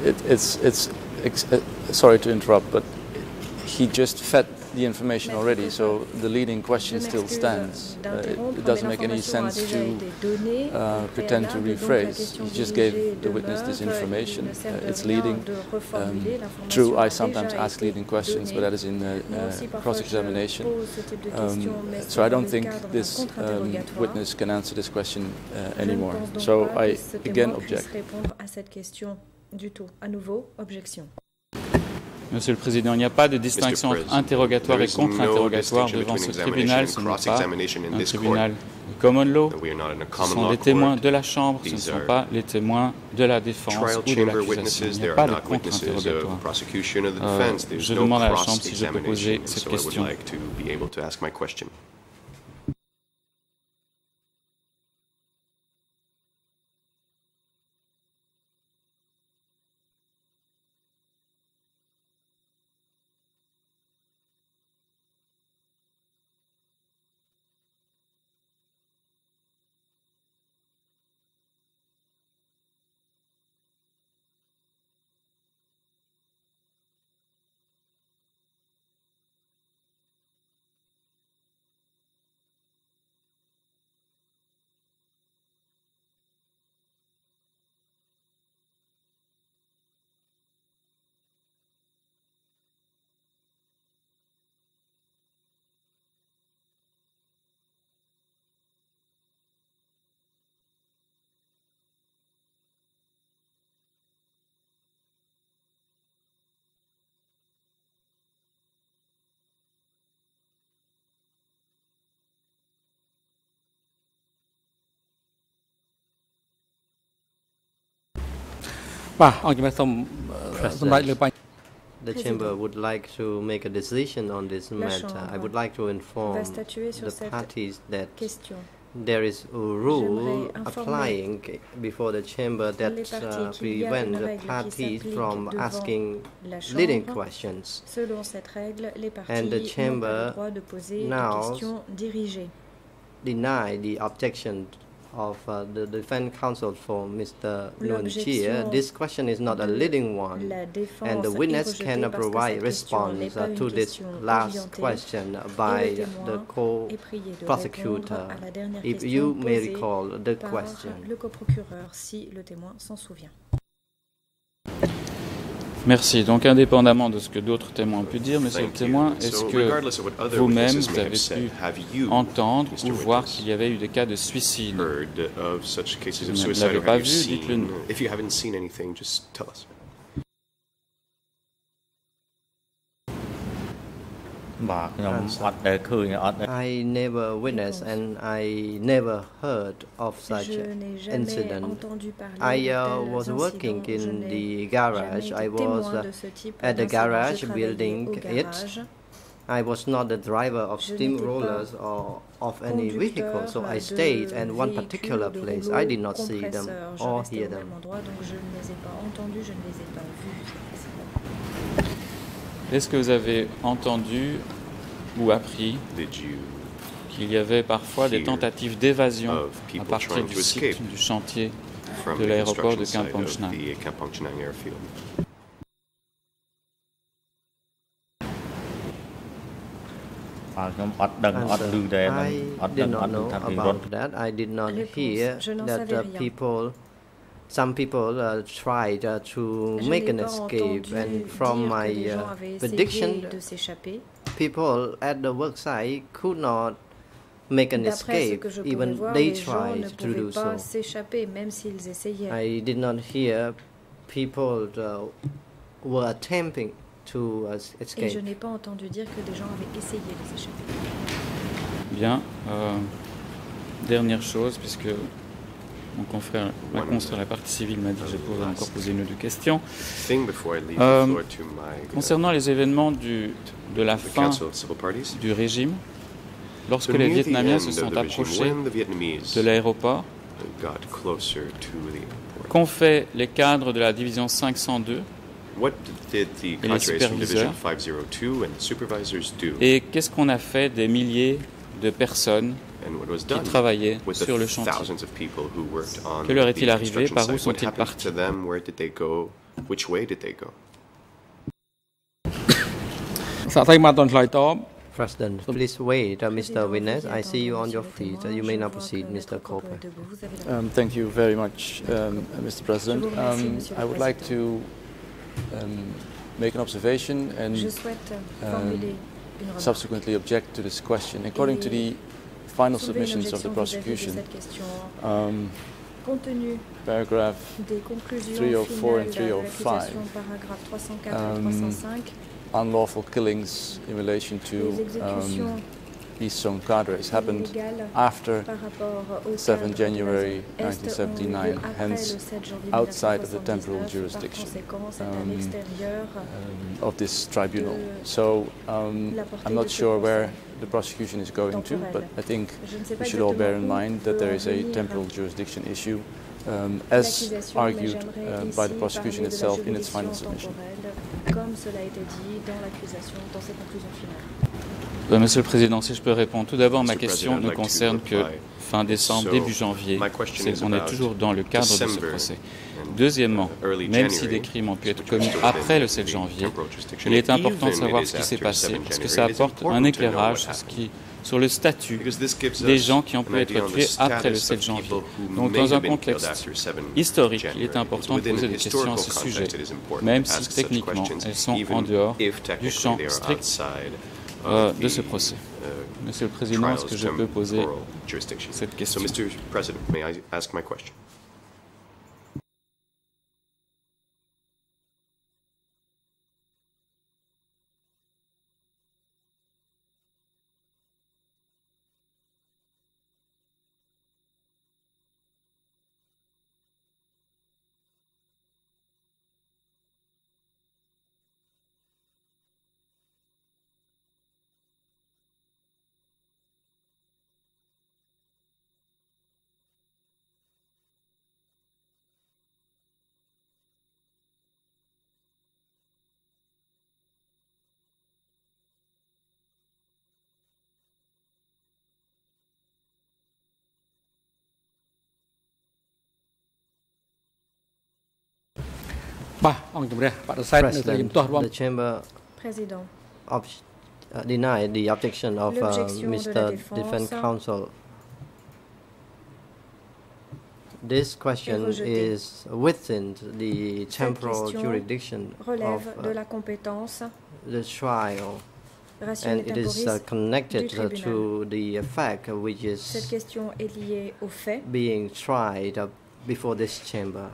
It, it's, it's, it's uh, sorry to interrupt, but he just fed the information already, so the leading question still stands. Uh, it, it, doesn't make any sense to uh, pretend to rephrase. He just gave the witness this information. Uh, it's leading. Um, true, I sometimes ask leading questions, but that is in uh, cross-examination. Um, so I don't think this um, witness can answer this question uh, anymore. So I again object. Du tout. À nouveau, objection. Monsieur le Président, il n'y a pas de distinction entre interrogatoire et contre-interrogatoire devant ce tribunal. Ce n'est pas un tribunal common law. Ce sont les témoins de la Chambre, ce ne sont pas les témoins de la défense ou de l'accusation. Il n'y a pas de contre-interrogatoire. Euh, je demande à la Chambre si je peux poser cette question. The chamber would like to make a decision on this matter. I would like to inform the parties that there is a rule applying before the chamber that uh, prevent the parties from asking leading questions. and the chamber now deny the objection of uh, the defense counsel for Mr. Nunchia, this question is not a leading one, and the witness cannot provide response uh, to this last question by the co-prosecutor. If you may recall the question. Merci. Donc, indépendamment de ce que d'autres témoins ont pu dire, monsieur le témoin, est-ce que vous-même, vous avez pu entendre ou voir qu'il y avait eu des cas de suicide? Si vous ne l'avez pas vu, dites-le nous. I never witnessed and I never heard of such incident. I uh, was working in the garage. I was uh, at the garage building it. I was not the driver of steamrollers or of any vehicle, so I stayed in one particular place. I did not see them or hear them. Est-ce que vous avez entendu ou appris qu'il y avait parfois des tentatives d'évasion à partir du site du chantier de l'aéroport de Kampong Chhnang I did not know about that. I did not hear that people some people uh, tried uh, to make an escape and from my uh, prediction people at the worksite could not make an escape even voir, they tried to do so I did not hear people uh, were attempting to uh, escape Et je n'ai pas entendu dire que des gens avaient essayé de s'échapper. Bien. Euh, dernière chose, puisque mon confrère Macron sur la partie civile m'a dit que je pouvais encore poser une ou deux questions. Euh, concernant les événements du, de la fin du régime, lorsque les Vietnamiens se sont approchés de l'aéroport, qu'ont fait les cadres de la division 502 et les superviseurs Et qu'est-ce qu'on a fait des milliers de personnes qui travaillaient sur le chantier. Que leur est-il arrivé? Par où sont-ils partis? President, please wait, uh, Mr. Witness. I see you on your feet. You may now proceed, Mr. Cooper. Um, thank you very much, um, Mr. President. Um, I would like to um, make an observation and um, subsequently object to this question. According to the final submissions of the prosecution, um, paragraph 304 and 305, um, unlawful killings in relation to um, East Zone cadres happened after 7 January 1979, hence outside of the temporal jurisdiction um, um, of this tribunal. So um, I'm not sure where the prosecution is going to, but I think we should all bear in mind that there is a temporal jurisdiction issue um, as argued uh, by the prosecution itself in its final submission. Euh, Monsieur le Président, si je peux répondre. Tout d'abord, ma question ne concerne que fin décembre, début janvier. on est toujours dans le cadre de ce procès. Deuxièmement, même si des crimes ont pu être commis après le 7 janvier, il est important de savoir ce qui s'est passé, parce que ça apporte un éclairage sur, ce qui, sur le statut des gens qui ont pu être tués après le 7 janvier. Donc, dans un contexte historique, il est important de poser des questions à ce sujet, même si techniquement elles sont en dehors du champ strict euh, de ce procès. Monsieur le Président, est-ce que je peux poser cette question? President, the chamber Président. Ob uh, denied the objection of uh, Mr. Defense Counsel. This question is within the temporal jurisdiction of uh, the trial and it is uh, connected uh, to the fact which is being tried uh, before this chamber.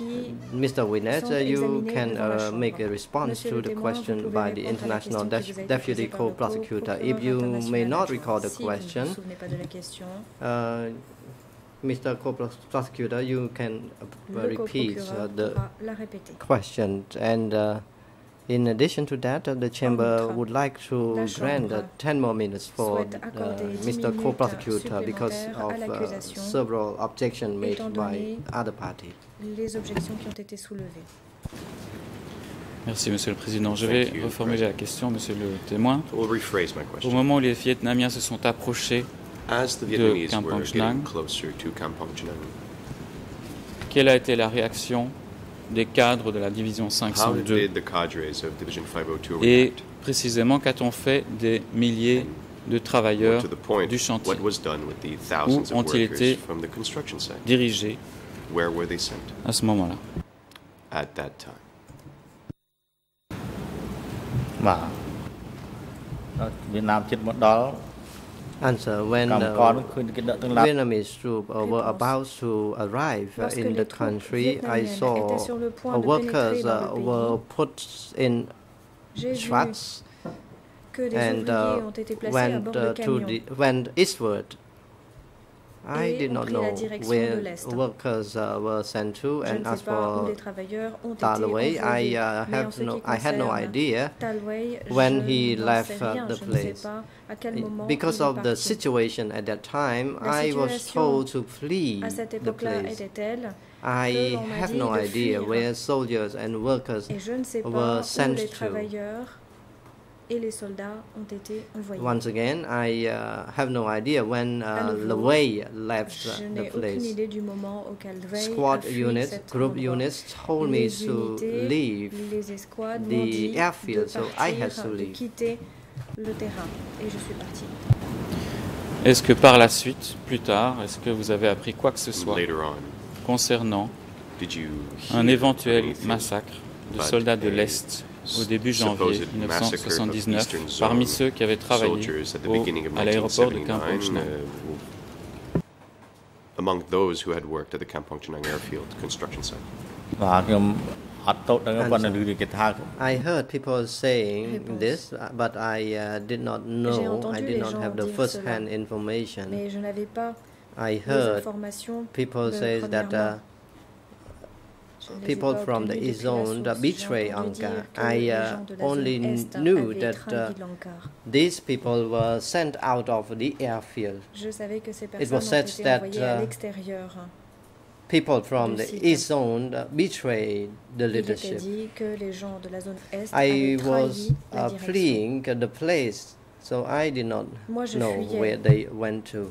Mr. Winnet, you can uh, make a response to the question by the International De Deputy Co-Prosecutor. If you may not recall the question, uh, Mr. Co-Prosecutor, you can uh, repeat the question and in addition to that, uh, the Chamber would like to grant uh, 10 more minutes for uh, Mr. Co-Prosecutor because of uh, several objections made by other parties. Les objections qui ont été soulevées. Merci, Monsieur le Président. Je vais reformuler la question, Monsieur le témoin. Au moment où les Vietnamiens se sont approchés de Kampong Chnang, quelle a été la réaction des cadres de la division 502 Et précisément, qu'a-t-on fait des milliers de travailleurs du chantier? Où ont-ils été dirigés à ce moment-là answer when the Vietnamese troops were about to arrive in the country, I saw workers uh, were put in trucks and uh, went uh, to the went eastward I did not know where workers uh, were sent to, and as for Talway, I uh, have no, I had no idea when he left uh, the place. Because of the situation at that time, I was told to flee the place. I have no idea where soldiers and workers were sent to et les soldats ont été envoyés. Once again, I uh, have no idea when uh, left Je the place. aucune idée du moment auquel Squad a units, cet group endroit. units told me Les to unités, leave les escouades m'ont dit the airfield, de so I had to de leave. quitter le terrain, et je suis partie. Est-ce que par la suite, plus tard, est-ce que vous avez appris quoi que ce soit concernant un éventuel massacre de soldats de l'Est au début janvier 1979 parmi ceux qui avaient travaillé au, à l'aéroport de uh, Among those who had worked at the airfield construction site. I heard people saying this, uh, but I uh, did not know. I did not have the first-hand information. I heard people say that. Uh, people pas from the obtenues East depuis la Zone source. betray J'ai entendu Ankar. dire que I les uh, gens de la zone only Est knew avaient that trahi uh, l'Ankar. these people were sent out of the airfield. Je savais que ces It personnes was ont said été that envoyées à uh, l'extérieur. people from du the site. East Zone uh, betrayed the Il était leadership. dit que les gens de la zone Est I avaient was trahi la uh, direction. fleeing the place, so I did not Moi, je know fuyais. where they went to.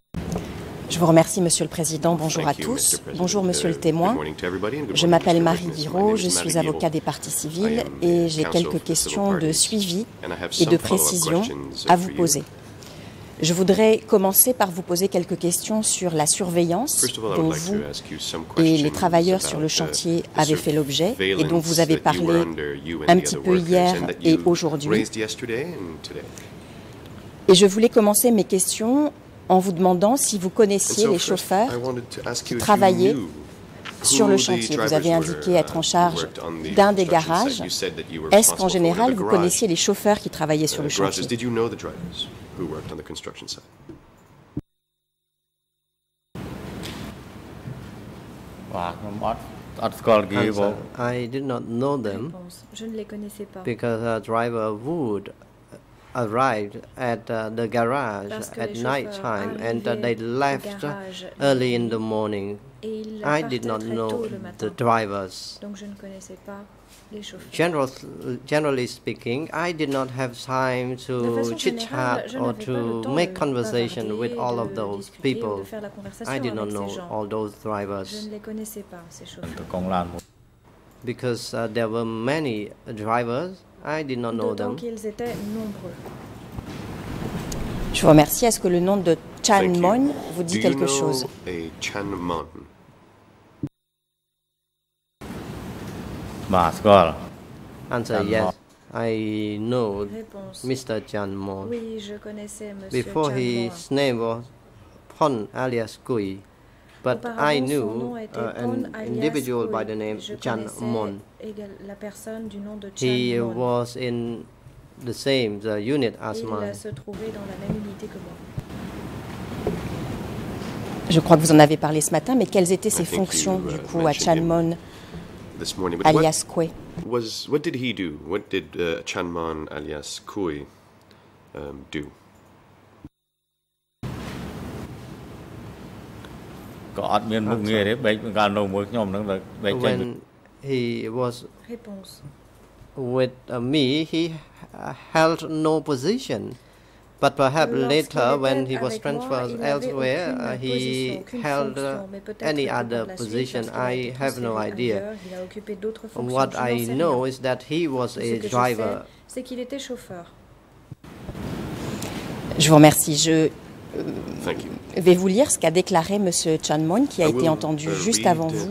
Je vous remercie, Monsieur le Président. Bonjour à tous. Bonjour, Monsieur Uh, le témoin. and good Je m'appelle. Marie name je is suis avocat des civiles am et j'ai quelques questions de suivi et de précision à vous poser. Je voudrais commencer par vous poser quelques questions sur la surveillance dont vous et les travailleurs sur le the- chantier avaient fait l'objet et dont vous avez parlé un petit peu hier et aujourd'hui. Et je voulais commencer mes questions en vous demandant si vous connaissiez les chauffeurs qui travaillaient sur le chantier. Vous avez indiqué être en charge d'un des garages. Est-ce qu'en général, vous connaissiez les chauffeurs qui travaillaient sur le chantier? I did not know them because a driver would arrived at uh, the garage at night time and uh, they left early in the morning. I did not know the drivers. General, generally speaking, I did not have time to chit chat or to make conversation with all of those people. I did not know all those drivers. Because uh, there were many drivers, Ah, I did know them. qu'ils. Je vous remercie. Est-ce que le nom de Chan vous dit quelque chose? a Chan Answer yes. I know Mr. Chan Mon. Oui, je connaissais Before his name was Pon alias Gui but I knew uh, an individual by the name Chan Mon. La personne du nom de Chan He Mon. was in the same the unit as Il mine. se trouvait dans la même unité que moi. Je crois que vous en avez parlé ce matin, mais quelles étaient ses fonctions you, uh, du coup à Chan Mon, this morning. But alias Kwe what was what did he do? What did uh, Chanman alias Kui um, do? ក៏អត់មានមុខងារទេបែកកាលនៅមួយខ្ញុំហ្នឹងទៅបែកចេញ When he was Réponse. with uh, me, he uh, held no position. But perhaps later, when he was transferred elsewhere, uh, he held uh, any other position. I have no idea. Il a occupé d'autres fonctions. What Je n'en I sais know rien. is that he was Ce a que je driver. sais, c'est qu'il était chauffeur. Je vous remercie. Je Thank you. vais vous lire ce qu'a déclaré M. Chan Mon, qui a été entendu uh, juste avant uh, vous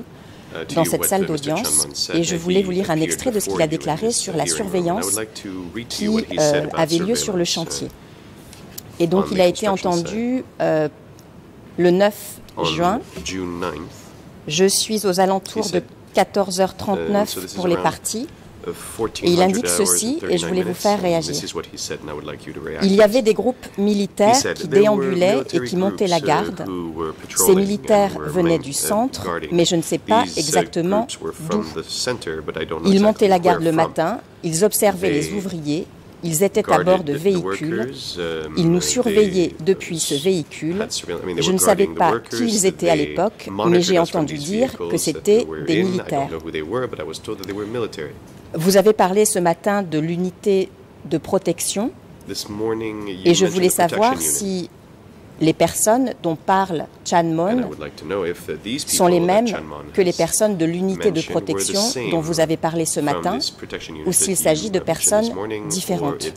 uh, dans cette salle uh, d'audience. Et je voulais vous lire un extrait de ce qu'il a déclaré sur uh, la surveillance qui euh, avait lieu sur le surveillance, chantier. uh, Et donc on il a été entendu euh, le 9 on juin. June 9th. Je suis aux alentours de said, 14h39 uh, so this is pour les parties. Et il 1400 indique ceci, et je 39 voulais vous faire réagir. Il y avait des groupes militaires qui déambulaient et qui montaient la uh, garde. Ces militaires venaient du centre, mais je ne sais pas uh, exactement d'où. from the center, but I don't know Ils montaient la garde le matin, ils observaient les ouvriers, ils étaient à bord de véhicules, ils nous surveillaient depuis ce véhicule. Je ne savais pas qui ils étaient à l'époque, mais j'ai entendu dire que c'était des militaires. Vous avez parlé ce matin de l'unité de protection et je voulais savoir si les personnes dont parle Chanmon sont les mêmes que les personnes de l'unité de protection dont vous avez parlé ce matin ou s'il s'agit de personnes différentes.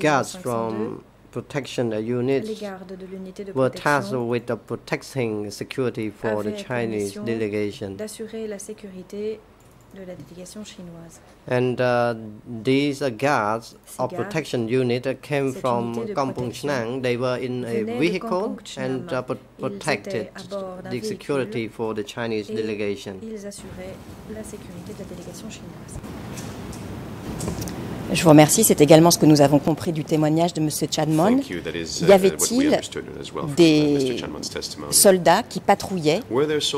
Division 502, protection Les units gardes de l'unité de were tasked with the protecting security for the Chinese delegation. d'assurer la sécurité de la délégation chinoise. And uh, these uh, guards or protection unit uh, came cette from Kampong Chnang. They were in a vehicle and uh, pro- protected étaient à bord d'un the security for the Chinese delegation. Ils assuraient la sécurité de la délégation chinoise. Je vous remercie. C'est également ce que nous avons compris du témoignage de M. Chan Mon. Thank you. That is, Y uh, we avait-il uh, des soldats qui patrouillaient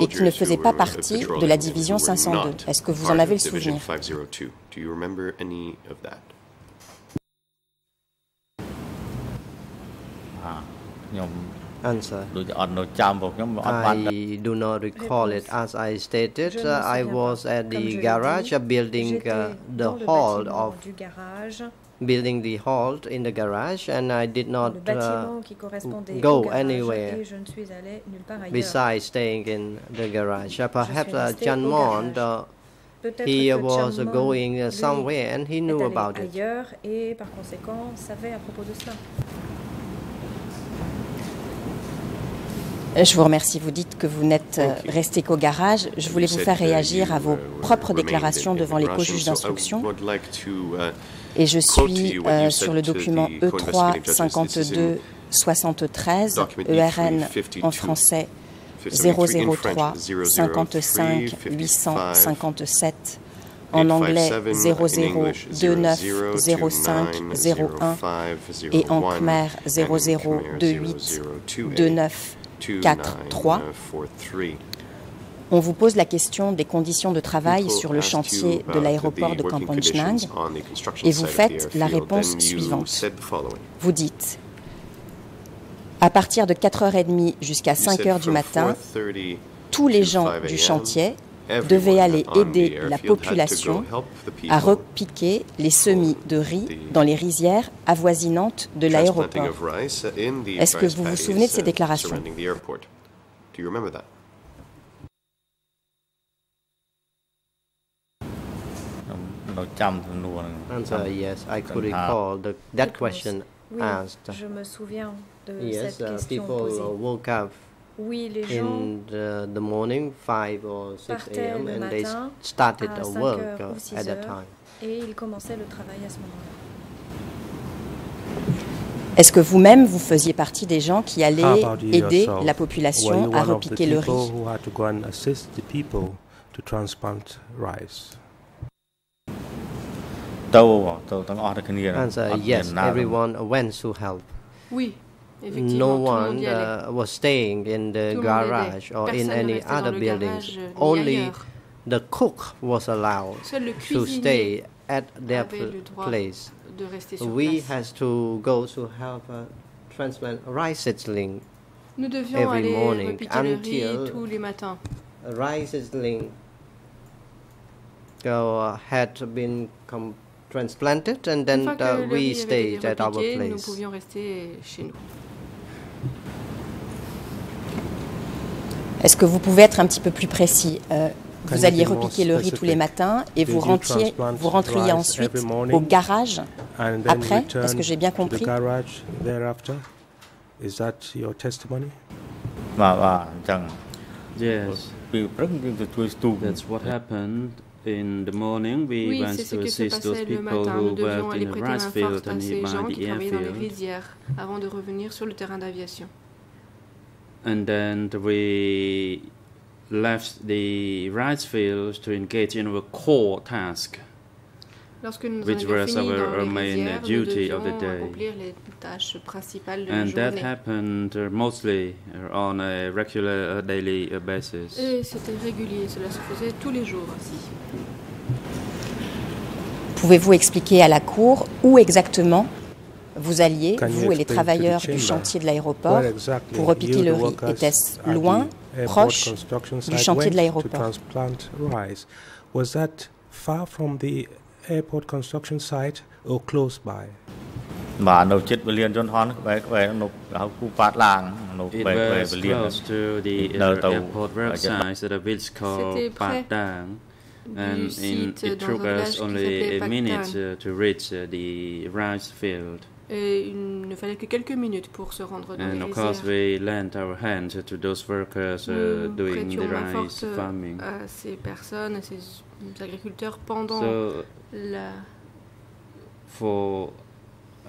et qui ne faisaient pas uh, partie de la division who were 502 not Est-ce que vous en avez of le souvenir? 502? Answer. I do not recall it. As I stated, uh, I was at the uh, uh, garage building uh, the hall of building the hall in the garage and I did not uh, go anywhere besides staying in the garage. Uh, perhaps uh, uh John Mond, uh, he was going somewhere and he knew about it. Je vous remercie. Vous dites que vous n'êtes euh, resté qu'au garage. Je voulais vous faire uh, réagir à vos propres déclarations devant les co-juges d'instruction. to, uh, Et je suis euh, sur le document the E3 co-investigating judges. This is in 52 73 document ERN E3 en français 53 in French, 003 55 003 857 en anglais 00290501 et en khmer 00282943. On vous pose la question des conditions de travail sur le chantier de l'aéroport de Kampong Chhnang et vous faites la réponse suivante. Vous dites à partir de 4h30 jusqu'à 5h du matin, tous les gens du chantier devaient aller aider la population à repiquer les semis de riz dans les rizières avoisinantes de l'aéroport. Est-ce que vous vous souvenez de ces déclarations? Answer yes, I could recall the, that question oui, asked. Je me souviens de yes, cette uh, question posée. Oui, les gens. In the, morning, or a.m. and they started their work at that time. Et ils commençaient le travail à ce moment-là. Est-ce que vous-même vous faisiez partie des gens qui allaient aider la population à repiquer le riz? Answer, yes, everyone went to help. Oui, No tout le monde one y allait. uh, was staying in the Tout le monde aidait. garage or in Personne ne any restait dans other le buildings. garage, euh, ni Only ailleurs. the cook was allowed Seul le to cuisinier stay at their avait pl- le droit place. de rester sur We place. has to go to help uh, transplant rice seedling Nous devions every aller morning repiquer le riz until tous les matins. a rice seedling uh, had been com- transplanted and Une then fois que uh, le we riz avait été stayed at our repiqué, nous place. Est-ce que vous pouvez être un petit peu plus précis euh, Vous alliez repiquer le riz tous les matins et vous rentriez, vous rentriez ensuite au garage après? Est-ce que j'ai bien compris? Is that your testimony? Yes. That's what happened. In the morning, we oui, went to assist those people who worked in the. Avant de revenir sur le terrain d'aviation. And then we left the rice field to engage in our core task. Lorsque nous Which was our main duty of the day. accomplir les tâches principales de la And that journée. happened uh, mostly uh, on a regular uh, daily basis. Et c'était régulier, cela se faisait tous les jours ainsi. Pouvez-vous expliquer à la Cour où exactement vous alliez, Can you vous et les explain to the travailleurs du chamber chantier de l'aéroport, where exactly pour repiquer you, le the riz workers Était-ce at loin, the airport proche construction du site chantier de went l'aéroport To transplant rice. Was that far from the airport construction site or close by? បាទនៅចិត្តពលានយន្តហោះក្បែរក្បែរនៅហៅគូប៉ាតឡាងនៅ It ក្បែរក្បែរ was ពលាន close to the No, uh, to- airport uh, website at a village called C'était près Padang. And du in, site it dans took un village us qui only s'appelait a minute Padang. uh, to reach uh, the rice field. Et il ne fallait que quelques minutes pour se rendre dans And les of course, rizières. we lent our hand to those workers uh, doing the rice farming. à ces personnes, à ces agriculteurs pendant So, la for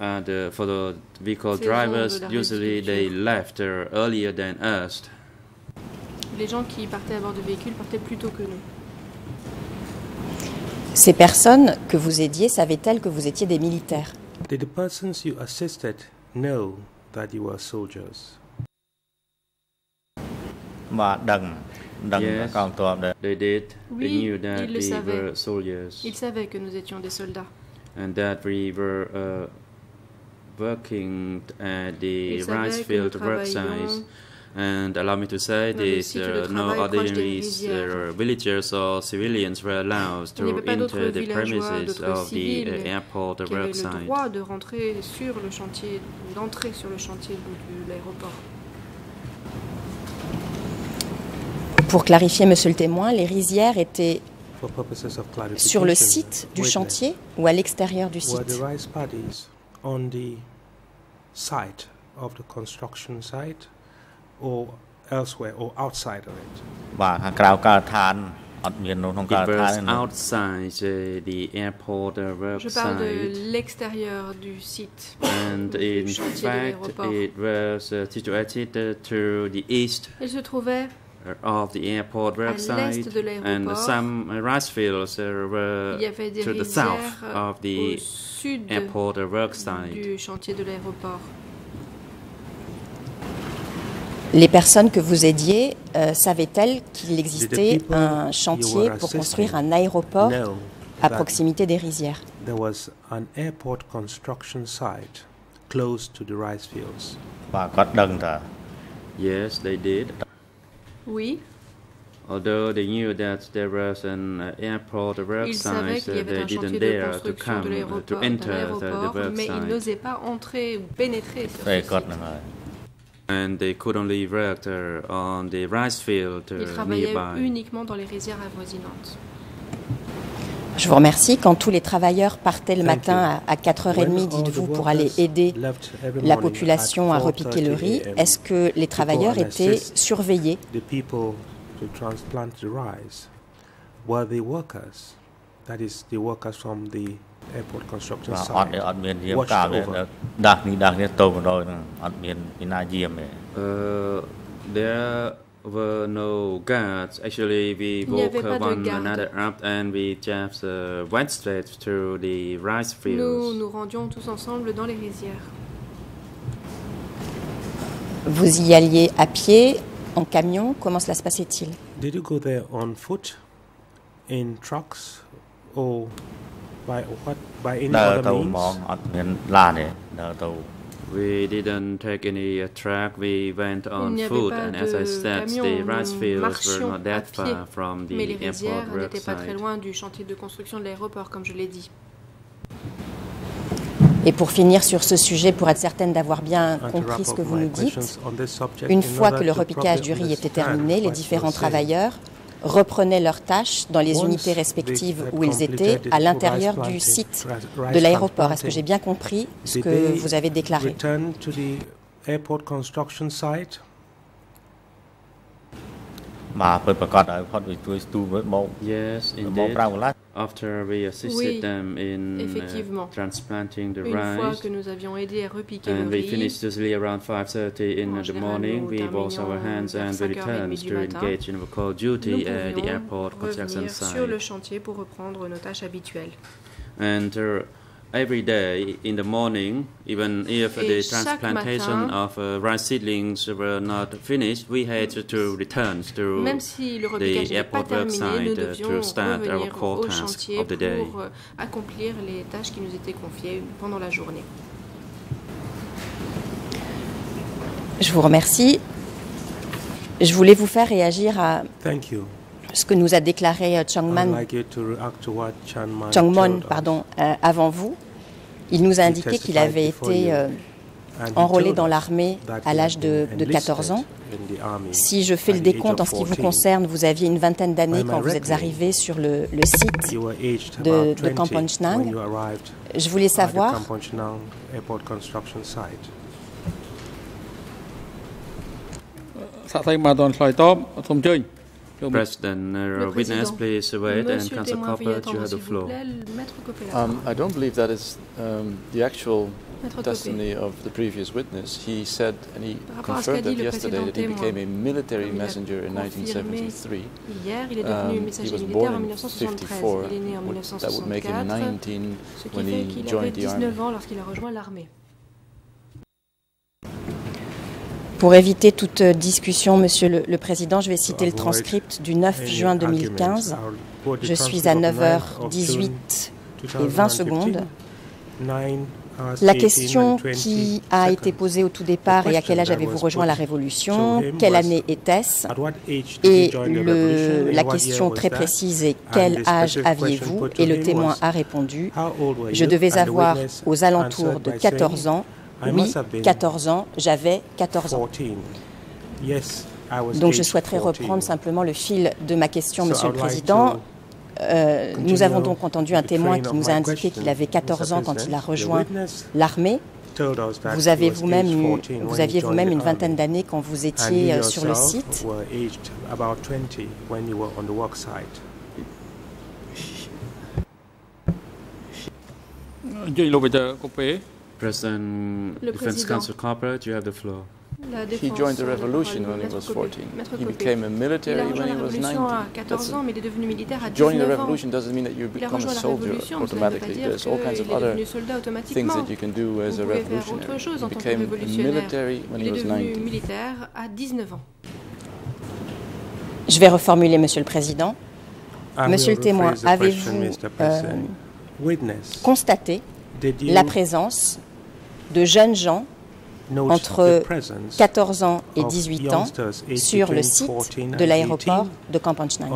uh, the for the vehicle Saison de drivers, usually they left uh, earlier than us. les gens qui partaient à bord de véhicules partaient plus tôt que nous. Ces personnes que vous aidiez savaient-elles que vous étiez des militaires? Did the persons you assisted know that you were soldiers? Yes, they did. They knew that we savaient. were soldiers. Ils savaient que nous étions des soldats. And that we were uh, working at the rice field work worksites And allow me to say this: de uh, no ordinary uh, villagers or civilians were allowed to enter the premises of the uh, airport worksite. droit de rentrer sur le chantier, d'entrer sur le chantier de l'aéroport. Pour clarifier, monsieur le témoin, les rizières étaient For purposes of clarification, sur le site du witness, chantier ou à l'extérieur du Were the site? rice paddies on the site of the construction site? or elsewhere or outside of it? បាទខាងក្រៅការដ្ឋានអត់មាននៅក្នុងកា It រដ្ឋាន was ទេណា outside uh, the airport uh, Je parle de website. l'extérieur du site. And du in chantier de fact, l'aéroport. it was uh, situated uh, to the east Il se trouvait of the airport worksite, and some rice fields were to the south of the airport worksite. Du chantier de l'aéroport. Les personnes que vous aidiez euh, savaient-elles qu'il existait un chantier pour construire un aéroport à proximité des rizières? There was an airport construction site close to the rice fields. Yes, they did. Oui. Although they knew that there was an uh, uh, they didn't dare to come uh, to enter the, the worksite. Mais ils n'osaient pas entrer ou pénétrer sur ce site. And they could only work on the rice field Ils travaillaient uniquement dans les rizières avoisinantes. Je vous remercie. Quand tous les travailleurs partaient le matin à 4h30, dites-vous, pour aller aider la population à repiquer le riz, est-ce que les travailleurs étaient surveillés? airport construction site អត់មានយាមកាមដាស់នេះដាស់នេះទៅម្ដងហ្នឹងអត់មានពីណាយាមទេ Uh there were no guards actually we woke one another up and we just uh, went straight to the rice fields nous nous rendions tous ensemble dans les rizières vous y alliez à pied en camion comment cela se passait-il did you go there on foot in trucks or by what by any other means? We didn't take any uh, track. We went on foot, and as I said, the rice fields were not that far from the mais les airport n'étaient pas très loin du chantier de construction de l'aéroport, comme je l'ai dit. Et pour finir sur ce sujet, pour être certaine d'avoir bien compris ce que vous nous dites, une fois que le repiquage du riz était terminé, les différents travailleurs reprenaient leurs tâches dans les unités respectives où ils étaient à l'intérieur du site de l'aéroport. Est-ce que j'ai bien compris ce que vous avez déclaré? Yes, indeed. After we assisted oui, them in uh, transplanting the Une rice, fois que nous avions aidé à repiquer and le we finished usually around 5:30 in the morning. We washed our hands and we returned to engage in our call duty at the airport construction site. sur le chantier pour reprendre nos tâches habituelles. And uh, every day in the morning, even if Et the transplantation matin, of uh, rice seedlings were not finished, we had to return to Même si le the n'était pas airport terminé, nous website uh, devions to start our core au task of the day. pour euh, accomplir les tâches qui nous étaient confiées pendant la journée. Je vous remercie. Je voulais vous faire réagir à Thank you. Ce que nous a déclaré euh, Changman, I'd like you to react to what Chan Man us. pardon, euh, avant vous. Il nous a indiqué qu'il avait été euh, enrôlé told dans us l'armée that à he l'âge had de, been de 14 ans. enlisted in the army Si je fais at le the age décompte en of ce qui vous 14. concerne, vous aviez une vingtaine d'années quand vous êtes arrivé sur le, le site de, de 20 Kamponchnang. when you arrived Je voulais savoir President, uh, witness, please wait, Monsieur and Council Coppert, you have the floor. Um, I don't believe that is um, the actual destiny of the previous witness. He said, and he confirmed that yesterday, that he became a military messenger in 1973. Um, he was born in 1954. That would make him 19 when he joined the army. Pour éviter toute euh, discussion, Monsieur le, le Président, je vais citer le transcript du 9 juin 2015. Je suis à 9h18 et 20 secondes. La question qui a été posée au tout départ et à quel âge avez-vous rejoint la Révolution? Quelle année était-ce? Et le- la question très précise est quel âge aviez-vous? Et le témoin a répondu Je devais avoir aux alentours de 14 ans. Oui, 14 ans, j'avais 14 ans. Donc je souhaiterais reprendre simplement le fil de ma question, Monsieur le Président. Euh, nous avons donc entendu un témoin qui nous a indiqué qu'il avait 14 ans quand il a rejoint l'armée. Vous, avez vous-même eu- vous aviez vous-même une vingtaine d'années quand vous étiez euh, sur le site. President, Le Defense président. Council Copper, you have the floor? He joined the revolution when he was 14. He became a military when he was 19. joining the revolution doesn't mean that you become a soldier automatically. There's all kinds of other things that you can do as a revolutionary. He became a military when he was 19. Je vais reformuler, Monsieur le Président. Monsieur le témoin, avez-vous euh, constaté la présence de jeunes gens entre 14 ans et 18 ans sur le site de l'aéroport de Kampanchang.